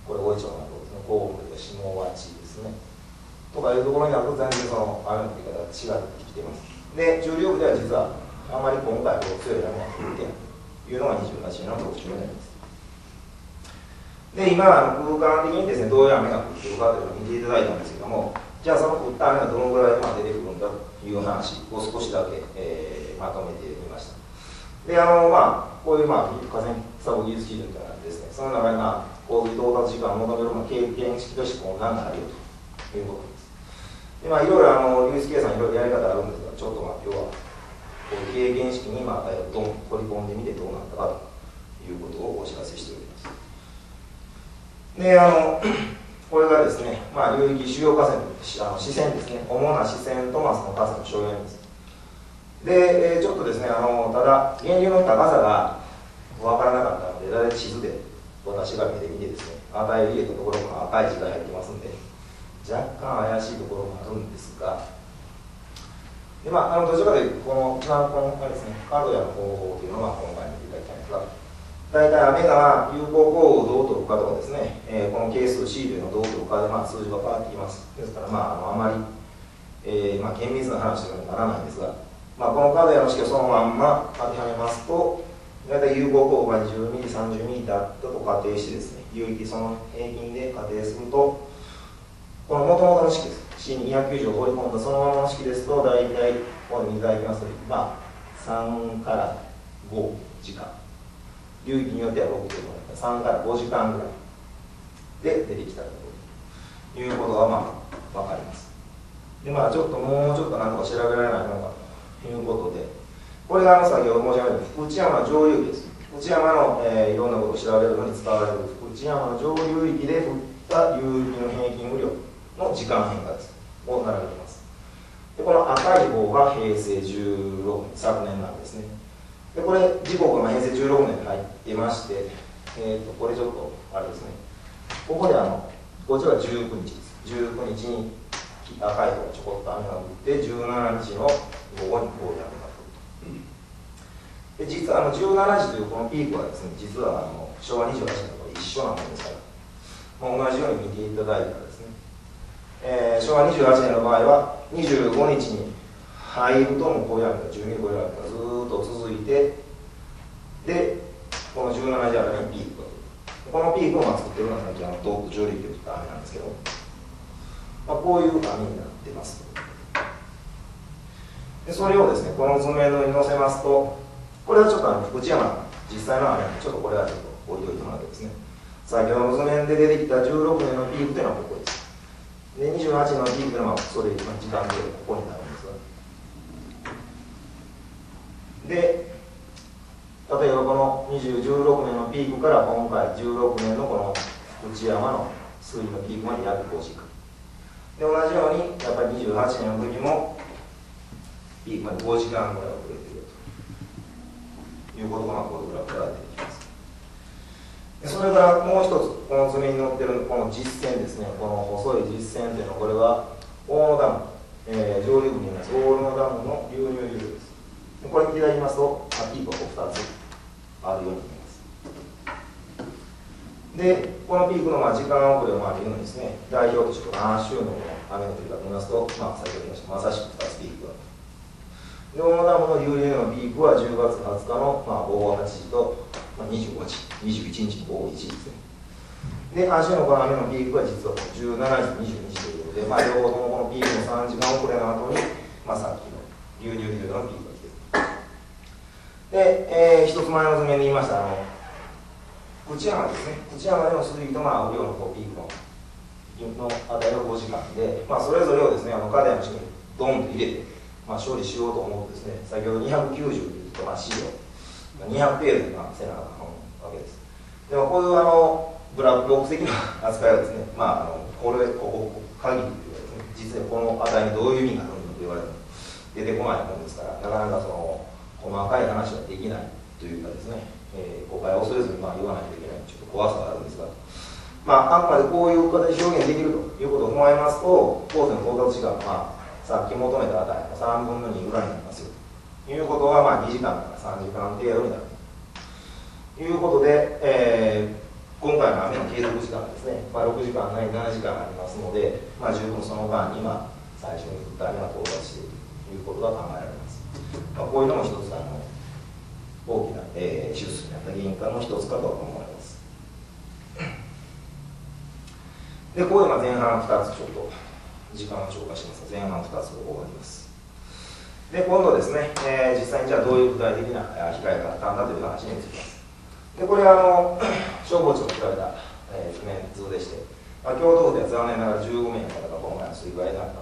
これ大井町のところですね高門とか下町ですね。とかいうところになると全然その雨の降り方が違ってきています。で重力では実はあまり今回強い雨が降ってないというのが28年の特徴になります。で今あの空間的にですねどういう雨が降っているかというのを見ていただいたんですけどもじゃあその降った雨がどのぐらいで出てくるんだという話を少しだけ、えー、まとめてみました。であのまあこういうまあ河川サボ技術基準というのがですねその中にまあ洪水到達時間を求める、まあ、経験式としてこんなんがあるよということです。でまあいろいろあの流出計算いろいろやり方あるんですがちょっとまあ今日はこういう経験式にまあどん取り込んでみてどうなったかということをお知らせしております。であの これがですね、まあ、流域主要河川あの支川ですね。主な支川とまあその河川の所有です。で、えー、ちょっとですねあのただ源流の高さが分からなかったので大体地図で私が見てみてですね与え入れたところも赤い字が入ってますんで若干怪しいところもあるんですがでまあ、あのどちらかというとこの南根がですね角屋の方法というのは今回見ていただきたいんですが大体雨が有効降雨をどう取るかとかですね、えー、この係数 C というのをどう取るかで、まあ、数字が変わってきます。ですから、まあ、あのあまり、えーまあ、厳密な話にはならないんですが、まあ、この角屋の式をそのまんま当てはめますと大体有効降雨が10ミリ30ミリだったと仮定してですね流域その平均で仮定するとこの元々の式です。C290 を放り込んだそのままの式ですと大体ここで見ていただきますと、まあ、3から5時間。流域によっては6キロ3から5時間ぐらいで出てきたということがまあ分かります。でまあちょっともうちょっと何とか調べられないのかということでこれがあの先ほど申し上げた福知山上流域です。福知山の、えー、いろんなことを調べるのに使われる福知山の上流域で降った流域の平均雨量の時間変化です。を並べてます。でこの赤い方が平成16年昨年なんですね。でこれ時刻が平成16年に入ってまして、えーと、これちょっとあれですね。ここであのこちらは19日です。19日に赤い方がちょこっと雨が降って17日の午後にこういう雨が降ると。で実はあの17時というこのピークはですね実はあの昭和28年と一緒なものですから、まあ、同じように見ていただいたらですね、えー、昭和28年の場合は25日に入るともこういう雨が10ミリ超える雨がずっと続いて。でこの17時あたりにピーク。このピークを作ってるのはさっきあの東北上陸で降った雨なんですけど、まあ、こういう雨になってます。でそれをですねこの図面のに載せますとこれはちょっとあの福知山実際の雨なんでちょっとこれはちょっと置いといてもらってですね。先ほどの図面で出てきた16年のピークというのはここです。で28のピークというのはそれ、時間でここになるんで例えばこの2016年のピークから今回16年のこの内山の水位のピークまで約5時間。で同じようにやっぱり28年の時もピークまで5時間ぐらい遅れているということがこのグラフから出てきます。それからもう一つこの図に載ってるこの実線ですね。この細い実線というのはこれは大野ダム、えー、上流部にいます。大野ダムの流入流です。これ見ていただきますとピークが2つあるようになります。でこのピークのまあ時間遅れをまあ見るのにですね代表として何週の雨の降り方を見ますと、まあ、先ほど言いましたまさしく2つピークがで大野ダムの流入のピークは10月20日の、まあ、午後8時と、まあ、25日21日の午後1時ですね。で阪神のこの雨のピークは実は17時22時ということで、まあ、両方ともこのピークの3時間遅れの後に、まあ、さっきの流入流のピーク。で、えー、一つ前の図面で言いましたあの内山ですね。内山での水位とまあ雨量のこうピークのの値の5時間で、まあ、それぞれをですねあのカデンの式にドンと入れて、まあ、処理しようと思うとですね先ほど290というとまあ資料200ページまあせなあかんわけです。でもこういうあのブラックボックス的な扱いはですねまああのこれここ限りというかですね実際この値にどういう意味があるのかと言われると出てこないもんですからなかなかその細かい話はできないというかですね、えー、誤解を恐れずにまあ言わないといけないちょっと怖さがあるんですが、まあ、あくまでこういう形で表現できるということを踏まえますと、コースの到達時間は、さっき求めた値の3分の2ぐらいになりますよということは、まあ、2時間から3時間程度になるということで、えー、今回の雨の継続時間ですね、まあ、6時間ない7時間ありますので、まあ、十分その間に、まあ、最初に降った雨が到達しているということが考えられます。まあ、こういうのも一つあの大きな、えー、手術になった原因かの一つかと思われます。で、ここでまあ前半2つちょっと時間を超過します前半2つ終わります。で、今度ですね、えー、実際にじゃあどういう具体的な被害があったんだという話につきます。で、これはあの 消防庁が調べた、えー、図面図でして、まあ、京都府では残念ながら15名の方が今回の水害なっております。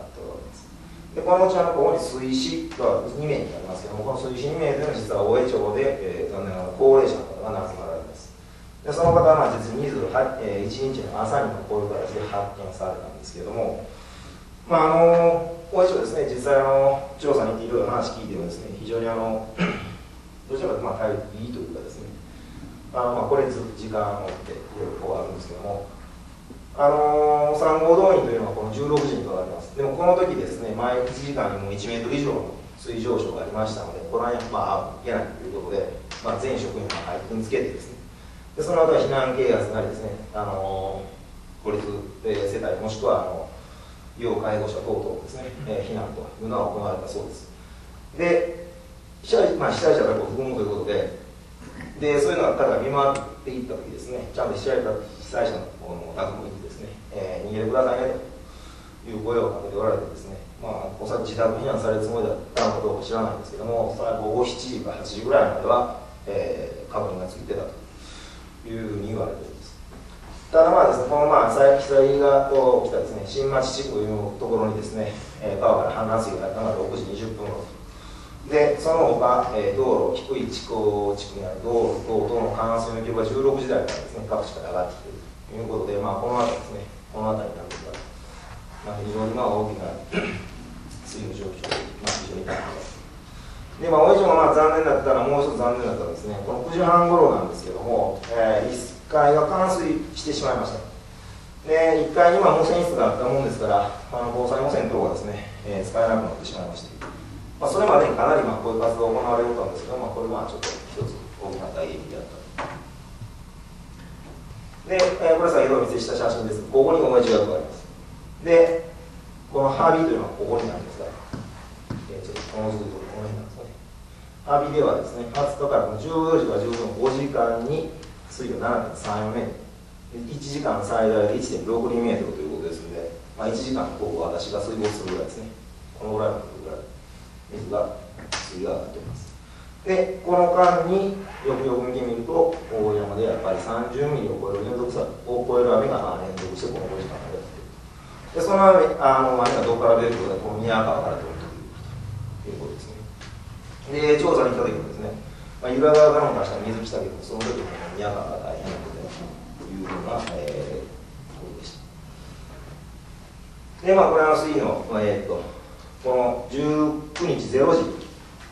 で、このうちあのここに水死は2名になりますけども、この水死2名というのは実は大江町で、えー、残念ながら高齢者の方が亡くなられます。で、その方はまあ実に28、えー、1日の朝にもこういう形で発見されたんですけども、まああの大江町ですね、実際あの調査に行っていろいろ話聞いてもですね、非常にあの どちらかというとまあいいというかですね、あのまあこれずっと時間を持っていろいろこうあるんですけども、あのー、3号動員というのはこの16時にとられます。でもこの時ですね、毎1時間にも1メートル以上の水上昇がありましたので、これはまあいけないということで、まあ、全職員が配分つけてですね、でその後は避難啓発なりですね、あのー、孤立、え世帯もしくはあの要介護者等々ですね、え避難というのが行われたそうです。で、被災,、まあ、被災者がこう含むということで、でそういうのが彼が見回っていった時ですね、ちゃんと被災者のお宅も行ってえー、逃げてくださいねという声をかけておられてですね、まあ、おそらく自宅避難されるつもりだったのかどうか知らないんですけども、それは午後7時か8時ぐらいまでは、えー、確認がついてたというふうに言われています。ただまあですね、このまあ被災がこう来たですね、新町地区というところにですね、えー、川から氾濫水があったのが6時20分頃で、その他、えー、道路、低い地区地区にある道路等々の冠水の記録が16時台からですね、各地から上がってきているということで、まあ、この辺りですね、この辺りなんですが、まあ、非常にまあ大きな水の状況、まあ、非常に大変です。で、まあ、大以上まあ残念だったら、もう一つ残念だったらですね、この9時半頃なんですけども、えー、1階が冠水してしまいました。で、1階には無線室があったもんですから、あの防災無線等がですね、えー、使えなくなってしまいまして、まあ、それまでにかなりまあこういう活動が行われてたんですけど、まあ、これはちょっと一つ大きな大撃で。で、えー、これ先ほどお見せした写真です。ここに同じ額があります。で、このハービーというのはここになるんですが、えー、ちょっとこの図とこの辺なんですね。ハービーではですね、20日からこの14時から十分5時間に水位が7.34メートル。1時間最大で1.62メートルということですので、まあ、1時間ここ私が水没するぐらいですね。このぐらいのぐらい水が、水が上がっています。で、この間によくよく見てみると、大山でやっぱり30ミリを超える連続さを超える雨が連続してこの5時間までやってる。で、その雨あの雨がどこから出るかこの宮川から出るということですね。で、調査に来た時もですね、まあ、由良川からも出した水来たけど、その時も宮川が大変なことだというような、えー、ことでした。で、まあ、これは水の、えー、っと、この19日0時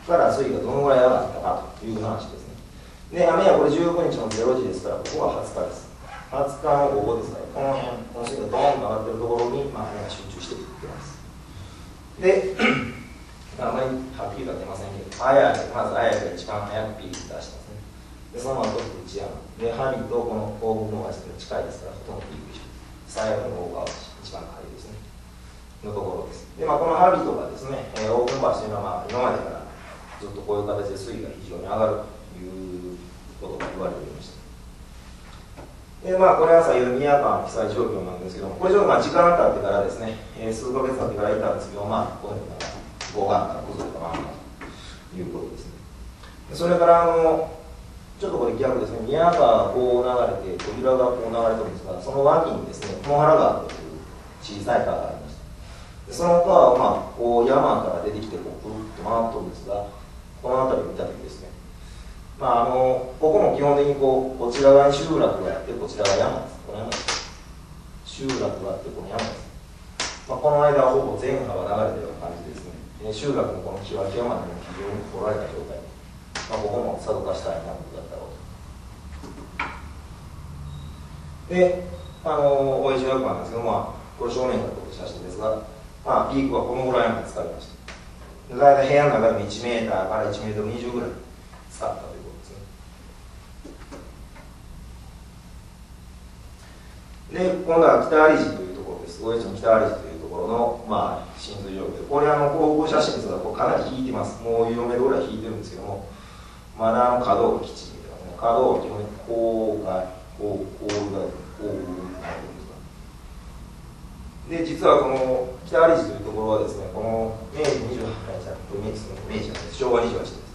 から水位がどのぐらい上がったかという話ですね。で、雨はこれ15日の0時ですから、ここは20日です。20日の午後ですから、この辺、この水位がドーンと上がってるところに、まあ、雨が集中していってます。で、あまりはっきりは出ませんけど、あやまずあやが一番早くピーク出してますね。で、その後、内山。で、針とこのオーブンのが近いですから、ほとんどピークして、最悪の方が一番軽いですね。のところです。で、まあ、このハビとかですね、えー、オープン橋というのは、まあ、今までからずっとこういう形で水位が非常に上がるということが言われておりました。でまあ、これは先ほど宮川の被災状況なんですけども、これちょっとまあ時間経ってからですね、えー、数ヶ月経ってからいたんですけど、まあ、このような護岸が崩れたままということですね。それからあの、ちょっとこれ逆ですね、宮川がこう流れて、扉がこう流れてるんですが、その脇にですね、野原川という小さい川がありました。その川は、まあ、こう山から出てきてこうくるっと回ってるんですが、この辺りを見た時ですね、まあ、あのここも基本的にこうこちら側に集落があってこちらが山です。この山です。集落があってこの山です、まあ、この間はほぼ全川が流れてるような感じですね。集落のこの木脇山でも非常に掘られた状態。まあ、ここも佐渡化したいなとだったろうと。であの大石学なんですけど、まあ、これ正面から撮った写真ですが、まあ、ピークはこのぐらいまで使いました。大体部屋の中でも1メーターから1メートル20ぐらい使ったということですね。で今度は北有路というところです。大石の北有路というところの、まあ、浸水状況。これあの航空写真ですがこれかなり引いてます。もう4メートルぐらい引いてるんですけども。まだあの可動基地みたいな、ね、可動域のこうがこうこうがこうで実はこの北有路というところはですねこの明治28年じゃ明治明治です。昭和28年です。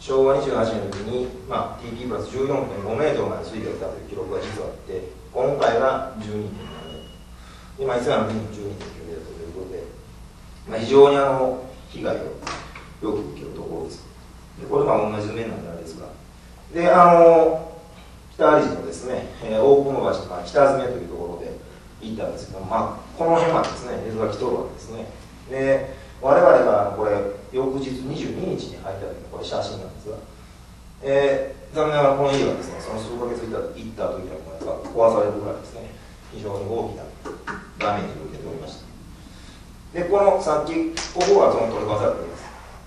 昭和28年の時に、まあ、TP プラス14.5メートルまで水位が来たという記録が実はあって今回が12.7メートル。今いつらの時に12.9メートルということで、まあ、非常にあの被害をよく受けるところです。でこれが同じ面なんであれですが。であの北有路のですね、えー、大久野橋、まあ、北詰というところで行ったんですけど、まあ、この辺までですね水が来とるわけですねで我々がこれ翌日22日に入った時のこれ写真なんですが、えー、残念ながらこの家はですねその数ヶ月行った行った時のやつが壊されるぐらいですね非常に大きなダメージを受けておりました。でこのさっきここがその取り壊されています。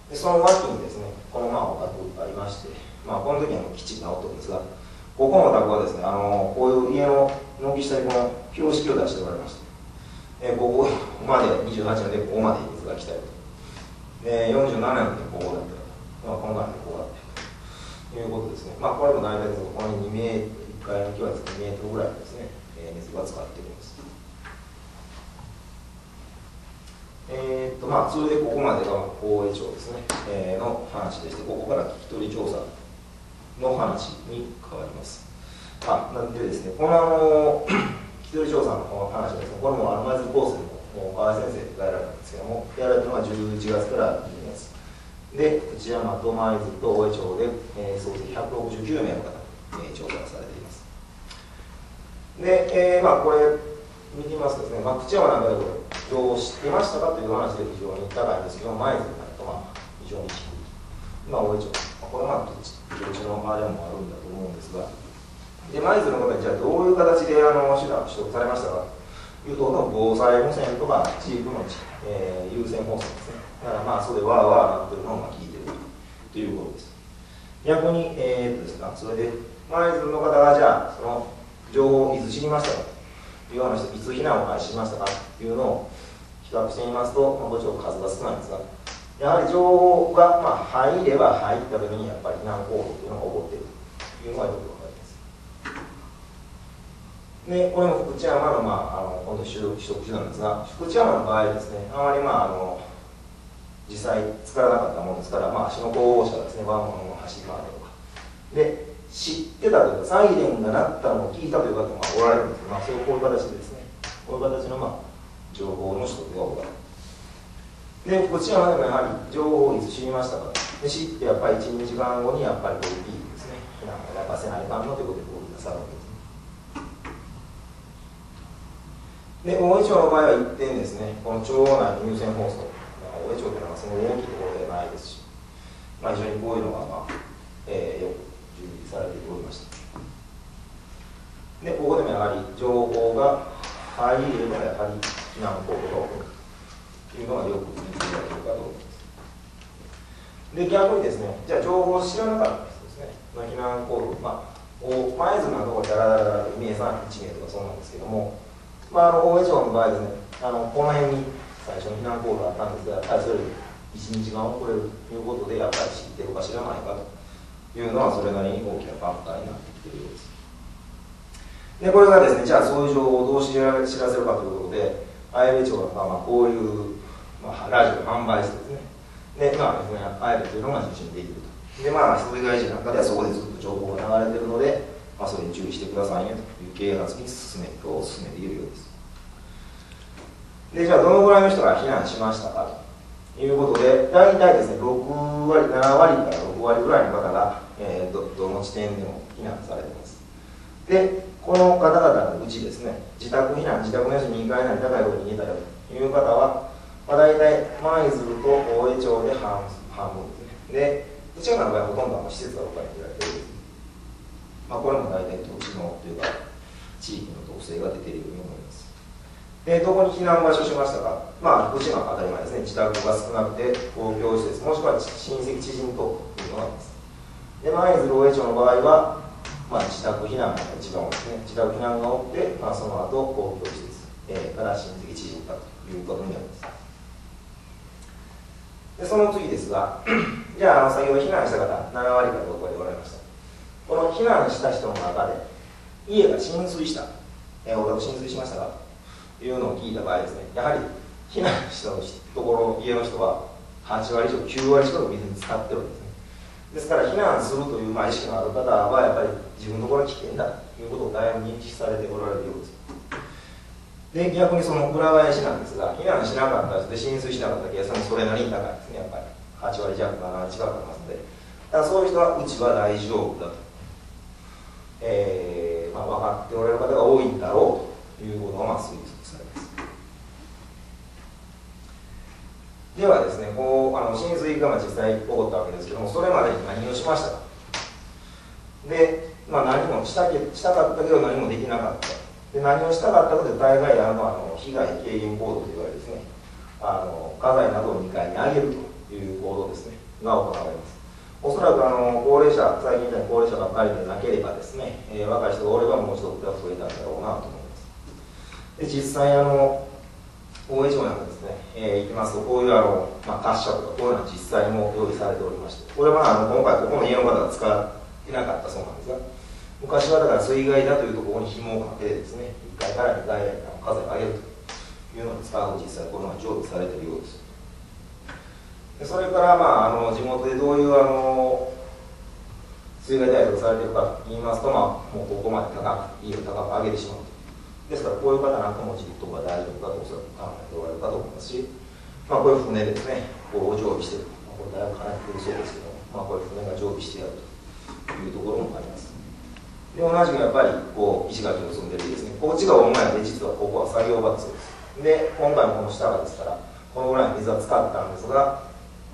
でその脇にですねこのままお宅がありまして、まあ、この時はもうきっちり治ってるんですがここのお宅はですねあのこういう家の軒下にこの標識を出しておられまして、えここまで28年でここまで水が来たよと。で47年でここだったまあ、今回でこうだったということですね。まあこれも大体ですこの2メートル1階の木は2メートルぐらいですね、えー、水が使っています。えー、っとまあそれでここまでが公営庁ですね、えー、の話でしてここから聞き取り調査の話に変わります。あなんでですね、このあの、聞き取り調査の話です、これもあの舞鶴コースの河合先生がやられたんですけども、やられたのが11月から12月。で、内山と舞鶴と大江町で、えー、総勢169名の方、えー、調査されています。で、えー、まあこれ、見てみますとですね、まあ、口山なんかでこれ、情報を知ってましたかという話で非常に高いんですけど、舞鶴になると、まあ、非常に低い。まあ、大江町。これはまあ、どっちうちのあれもあるんだと思うんですが、で、舞鶴の方にじゃあどういう形であの手段取得されましたか？というと、防災無線とか地域の、えー、優先放送ですね。だからまあ、それわーわーなってるのを聞いてるということです。逆に、えー、っとですね、それで、舞鶴の方がじゃあ、その情報をいつ知りましたか？という話、いつ避難を開始しましたか？というのを比較してみますと、まあ、もちろん数が少ないんですが、やはり情報が、まあ、入れば入った時にやっぱり難行動というのが起こっているというのがよくわかります。でこれも福知山の,、まあ、あの今度取得手段ですが福知山の場合ですねあまりまああの実際使わなかったものですから、まあ、足の候補者ですねワンマンの走り回るとか。で知ってたというかサイレンが鳴ったのを聞いたという方もおられるんですけど、まあ、そういうこういう形でですねこういう形の、まあ、情報の取得が行われる。でこちらまでもやはり情報をいつ知りましたかで知ってやっぱり12時間後にやっぱりこういうピークですね。避難が泣かせないかんのということで動き出さるわけですで大井町の場合は一点ですね。この町内の優先放送。大井町というのはその大きいところではないですし、まあ、非常にこういうのが、まあえー、よく準備されておりました。でここでもやはり情報が入ればやはり避難行動が起こる。いうのがよく見ていただけるかと思います。で、逆にですね、じゃあ情報を知らなかった人ですね、の避難行動、まあ、前図のところでダラダラダラと2名、3名、1名とかそうなんですけども、まあ、あの大江町の場合ですね、あのこの辺に最初の避難行動があったんですが、それより1、2時間遅れるということで、やっぱり知ってるか知らないかというのは、それなりに大きなファクターになってきているようです。で、これがですね、じゃあそういう情報をどう知らせるかということで、綾部町はまあまあこういうまあ、ラジオ販売してですね。でまあですねあえてというのが受信できると。でまあ人害事なんかではそこでずっと情報が流れてるので、まあ、それに注意してくださいねという啓発に進めを進めているようです。でじゃあどのぐらいの人が避難しましたかということで大体ですね6割7割から6割ぐらいの方が、えー、どどの地点でも避難されています。でこの方々のうちですね自宅避難自宅の要するに2階なり高いところに逃げたよという方はまあ、大体舞鶴と大江町で半半分でうちの場合ほとんどあの施設が置かれていられてるまあ、これも大体土地のというか地域の特性が出ているように思います。でどこに避難場所しましたかまあうちの当たり前ですね自宅が少なくて公共施設もしくは親戚知人というのがあります。で舞鶴大江町の場合は、まあ、自宅避難が一番多い。ですね自宅避難が多くて、まあ、その後公共施設、えー、から親戚知人だということになります。でその次ですが じゃああの先ほど避難した方7割か6割おられました。この避難した人の中で家が浸水した、えー、お宅浸水しましたか？というのを聞いた場合ですねやはり避難したところ家の人は8割以上9割近く水に浸かってるんですね。ですから避難するという、ま、意識のある方はやっぱり自分のところが危険だということをだいぶ認識されておられるようです。で逆にその裏返しなんですが避難しなかったで浸水しなかったケースもそれなりに高いですねやっぱり。8割弱7割近くありますので。だからそういう人はうちは大丈夫だと、えーまあ、分かっておられる方が多いんだろうということがまあ推測されます。ではですねこうあの浸水が実際起こったわけですけどもそれまでに何をしましたか。で、まあ、何もしたけしたかったけど何もできなかった。で何をしたかったかというと大概あのあの被害軽減行動といわれるですね。あの家財などを2階に上げるという行動ですね。が行われます。おそらくあの高齢者最近みたいに高齢者ばっかりでなければですね、えー、若い人がおればもう一度増えたんだろうなと思います。で実際あの大江町なんですね、えー、行きますとこういうあの、まあ、滑車とかこういうのは実際にも用意されておりましてこれはあの今回ここの家の方が使ってなかったそうなんですが昔はだから水害だというところに紐をかけてですね1階から2階へ風を上げるというのを使う実際この常備されているようです。でそれからまああの地元でどういうあの水害対策されているかと言いますと、まあ、もうここまで高く家を高く上げてしまうと。ですからこういう方なんかも自立とか大丈夫かとおそらく考えておられるかと思いますし、まあ、こういう船ですねこう常備してる、まあ、これだいぶ離れているそうですけど、まあ、こういう船が常備してやるというところもあります。で同じくやっぱりこう石垣を積んでるですね。こっちが大前で実はここは作業場です。で今回もこの下がですからこのぐらい水は使ったんですが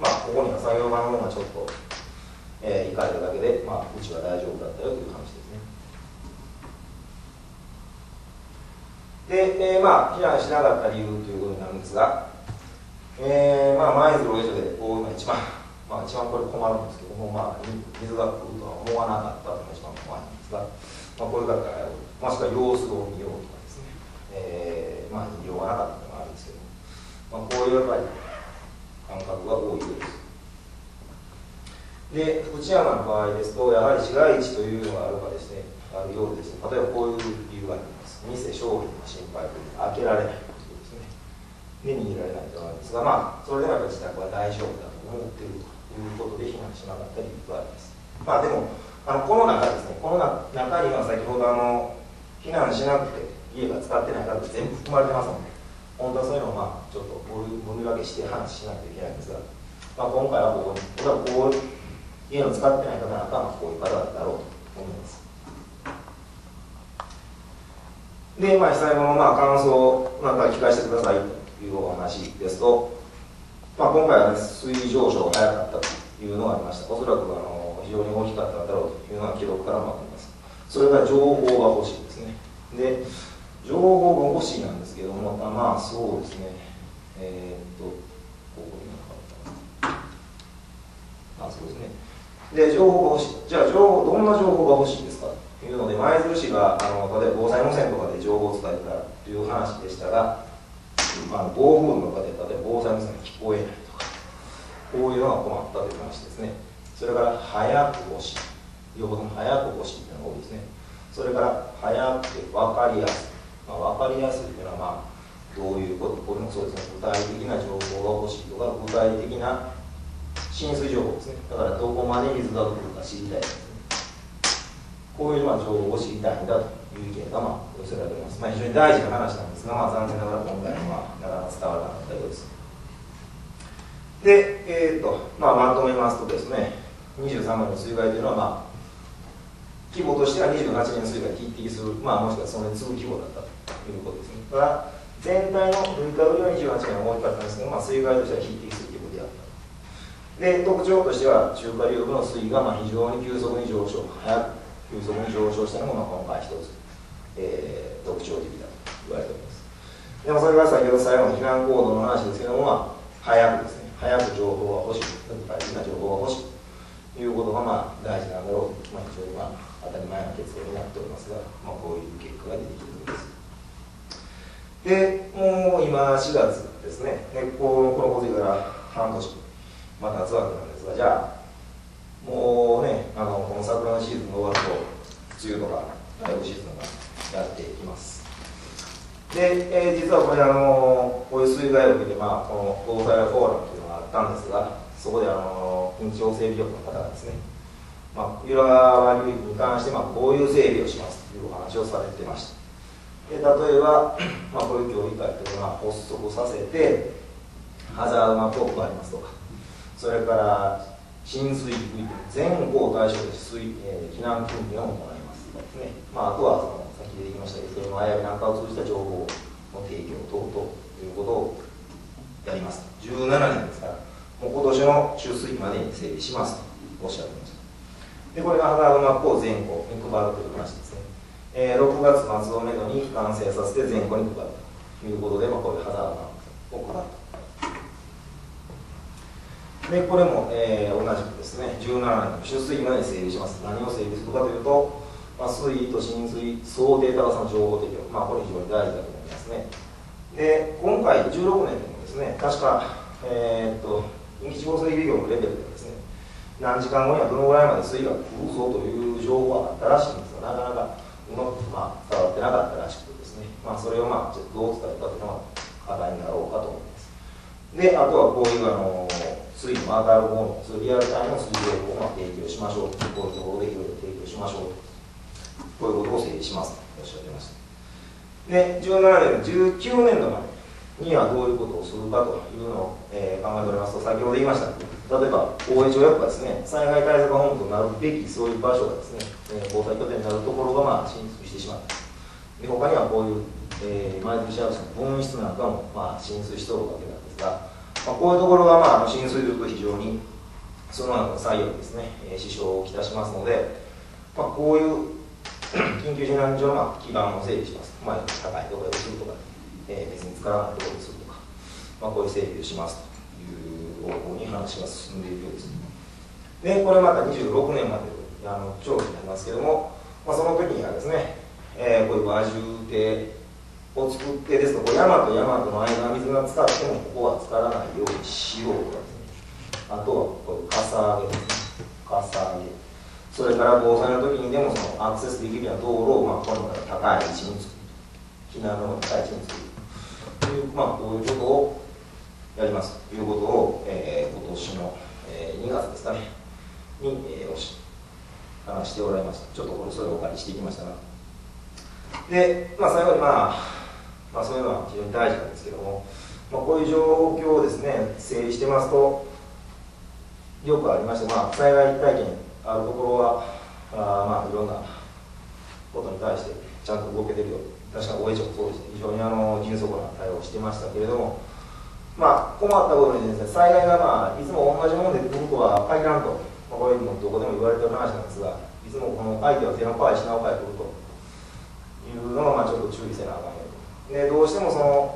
まあここには作業場の方がちょっと、えー、行かれただけで、まあ、うちは大丈夫だったよという話ですね。で、えー、まあ避難しなかった理由ということになるんですがえー、まあ前鶴親所でこう今一番まあ一番これ困るんですけどもまあ水が来るとは思わなかったというのが一番怖いですが、まあ、こういう方がもしくは様子を見ようとかですね、えー、まあ言いようがなかったのがあるんですけど、まあ、こういうやっぱり感覚が多いようです。で、福知山の場合ですと、やはり市街地というのがあるかですね、あるようですね、例えばこういう理由があります。店、商品の心配という開けられないということですね。で、逃げられないとあるんですが、まあ、それでもやっぱり自宅は大丈夫だと思っているということで避難しなかった理由があります。まあでも、あのこの中ですね、この中には先ほどあの避難しなくて家が使ってない方全部含まれてますので、本当はそういうのをまあちょっと分類分けして話しないといけないんですが、まあ、今回はここに、これはこう家を使ってない方なんかはこういう方だろうと思います。で、まあ、被災後のまあ感想なんか聞かせてくださいというお話ですと、まあ、今回は、ね、水位上昇が早かったというのがありました。おそらくあの非常に大きかったんだろうというのは記録からも分かります。それから情報が欲しいですね。で情報が欲しいなんですけどもまあそうですね。えー、っとここになかったあそうですね。で情報が欲しい。じゃあ情報どんな情報が欲しいですかというので舞鶴市があの例えば防災無線とかで情報を伝えたという話でしたが、まあ、暴風の中で例えば防災無線が聞こえないとかこういうのが困ったという話ですね。それから早く欲しい。両方とも早く欲しいというのが多いですね。それから早くて分かりやすい、まあ、分かりやすいというのはまあどういうことこれもそうですね。具体的な情報が欲しいとか具体的な浸水情報ですね。だからどこまで水が来るか知りたいね。こういうまあ情報を知りたいんだという意見がまあ寄せられております、まあ、非常に大事な話なんですが、まあ、残念ながら今回はなかなか伝わらなかったようです。で、えーとまあ、まとめますとですね23万の水害というのは、まあ、規模としては28年水害に匹敵する、まあ、もしくはそれに次ぐ規模だったということですね。ただ全体の噴火雨量28年は大きかったんですけど、まあ、水害としては匹敵する規模であった。で、特徴としては中華流部の水位がまあ非常に急速に上昇、早く急速に上昇したのがまあ今回一つ。えー、特徴的だと言われておりますでもそれが先ほど最後の避難行動の話ですけども、まあ、早くですね早く情報が欲しい具体的な情報が欲しいいうことがまあ大事なんだろうと、まあ、非常にまあ当たり前な結論になっておりますが、まあ、こういう結果が出てきております。でもう今4月ですね。根っこのこの洪水から半年また夏わけなんですがじゃあもうねあのこの桜のシーズンが終わると梅雨とかライブシーズンがやっていきます。で、えー、実はこれあのこういう水害を受けて、まあ、この防災フォーラムというのがあったんですがそこであの緊急整備局の方がですね、まあ、浦和流域に関して、まあ、こういう整備をしますというお話をされてました。で例えば、まあ、こういう協議会というのは発足させてハザードマップを配りますとかそれから浸水区域全校対象で水、えー、避難訓練を行いますとかですね、まあ、あとはそのさっき出てきましたけどその危うなんかを通じた情報の提供等々ということをやります。17年ですからもう今年の中水までに整備しますとおっしゃってましたでこれがハザードマップを全校に配るという話ですねえー、6月末をめどに完成させて全校に配るということで、まあ、こういうハザードマップを配ると。で、これも、えー、同じくですね、17年、出水まで整備します。何を整備するかというと、まあ、水位と浸水、想定高さの情報提供、まあ、これ非常に大事だと思いますね。で、今回16年でもですね、確か、えー、っと、近畿地方水利業のレベルでですね、何時間後にはどのぐらいまで水位が来るぞという情報があったらしいんですが、なかなかうまく、まあ、伝わってなかったらしくてですね、まあ、それを、まあ、どう伝えたというのが課題になろうかと思います。であとはこういうあの水位のアナログものリアルタイムの水情報を、まあ、提供しましょうこういうところでいろいろ提供しましょう。こういうことを整理しますとおっしゃってました。で17年19年度までにはどういうことをするかというのを、えー、考えておりますと先ほど言いました。例えば大江町役場ですね災害対策本部となるべきそういう場所がですね、えー、防災拠点になるところがまあ浸水してしまった。で他にはこういう、えー、舞鶴市役所の分室なんかもまあ浸水しておるわけなんですが、まあ、こういうところがまあ浸水すると非常にその後の作業にですね、えー、支障をきたしますので、まあ、こういう 緊急避難所の基盤を整備します、まあ、高いところをするとか。えー、別に使わないところにするとか、まあ、こういう整備をしますという方向に話が進んでいるようです。で、これまた26年まであの長期になりますけれども、まあ、その時にはですね、えー、こういう和重堤を作ってですと、こう山と山との間水が使ってもここは使わないようにしようとかですね、あとはこういうかさ上げですね、かさ上げ。それから防災の時にでもそのアクセスできるような道路を、まあ、この高い位置に作る。避難の高い位置に作る。という、まあ、こういうことをやりますということを、えー、今年の、えー、2月ですかね、に、えー、おし話しておられました。ちょっとこれそれをお借りしていきましたが。で、まあ、最後に、まあ、まあ、そういうのは非常に大事なんですけども、まあ、こういう状況をですね、整理してますと、よくありまして、まあ、災害体験あるところは、あまあ、いろんなことに対してちゃんと動けてるよ確か大江町もそうです非常にあの迅速な対応をしてましたけれども、まあ、困ったことにですね、災害が、まあ、いつも同じもので来るとは限らんと、まあ、これもどこでも言われてる話なんですが、いつもこの相手はゼロパイ品を変えてくるというのが、まあ、ちょっと注意せなあかんよと。で、どうしてもその、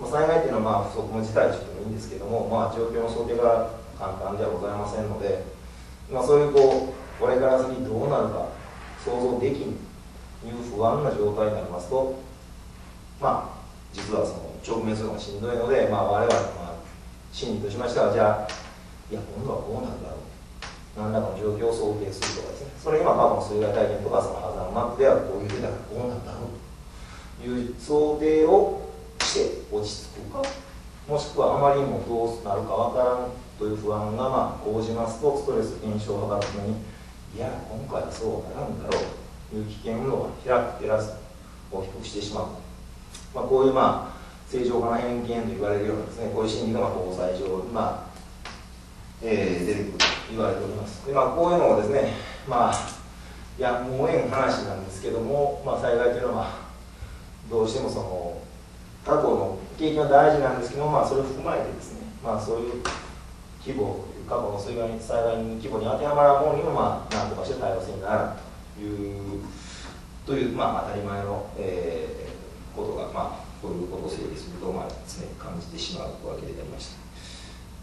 まあ、災害っていうのは、まあ、不測の事態と言ってもいいんですけども、まあ、状況の想定が簡単ではございませんので、まあ、そういうこう、これから先どうなるか想像できんいう不安な状態になりますと、まあ、実はその直面するのがしんどいので、まあ、我々の、まあ、心理としましては、じゃあ、いや、今度はこうなんだろう。何らかの状況を想定するとかですね、それ今、過去の水害体験とか、そのハザードマップではこういうふうだからこうなんだろう。という想定をして落ち着くか、もしくはあまりにもどうなるかわからんという不安がまあ生じますと、ストレス減少を図るために、いや、今回はそうならんだろう。いう危険を開く照らすを低くしてしまう、まあ、こういうまあ正常化の偏見と言われるようなですねこういう心理がまあ防災上まあ、えー、出てくると言われております。で、まあ、こういうのをですねまあいやもうえん話なんですけども、まあ、災害というのはどうしてもその過去の経験は大事なんですけどまあ、それを踏まえてですね、まあ、そういう規模過去の水害災害規模に当てはまるものにもまあ何とかして対応せにならないいうという、まあ、当たり前の、えー、ことが、まあ、こういうことを整理すると、まあ、常に感じてしまうわけでありました。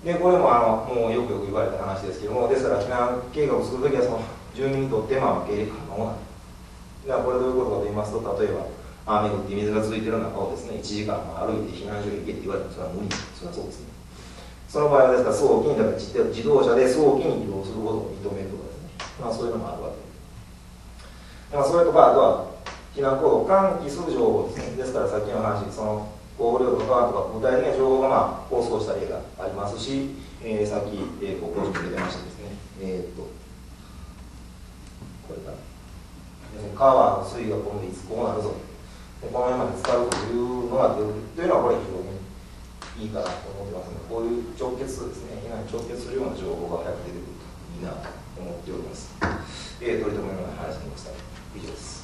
でこれもあのもうよくよく言われた話ですけどもですから避難計画をするときはその住民にとってまあ受け入れ可能なだからこれどういうことかと言いますと例えば雨降って水が続いている中をですね1時間歩いて避難所に行けって言われてもそれは無理それはそうですね。その場合はですから早期にだから自動車で早期に移動することを認めるとかですね。まあそういうのもあるわけです、まあそれとかあとは避難行動喚起する情報ですねですからさっきの話その降雨とかとか具体的な情報がまあ放送した例がありますし、えー、さっき、えー、ご講師出てましたですねえー、っとこれから川の水位が今度いつこうなるぞこの辺まで使うというのが出るというのはこれ非常にいいかなと思ってますので、こういう直結ですね、避難に直結するような情報が早く出てくるといいなと思っております。えー、取り留めのない話にました。Yes.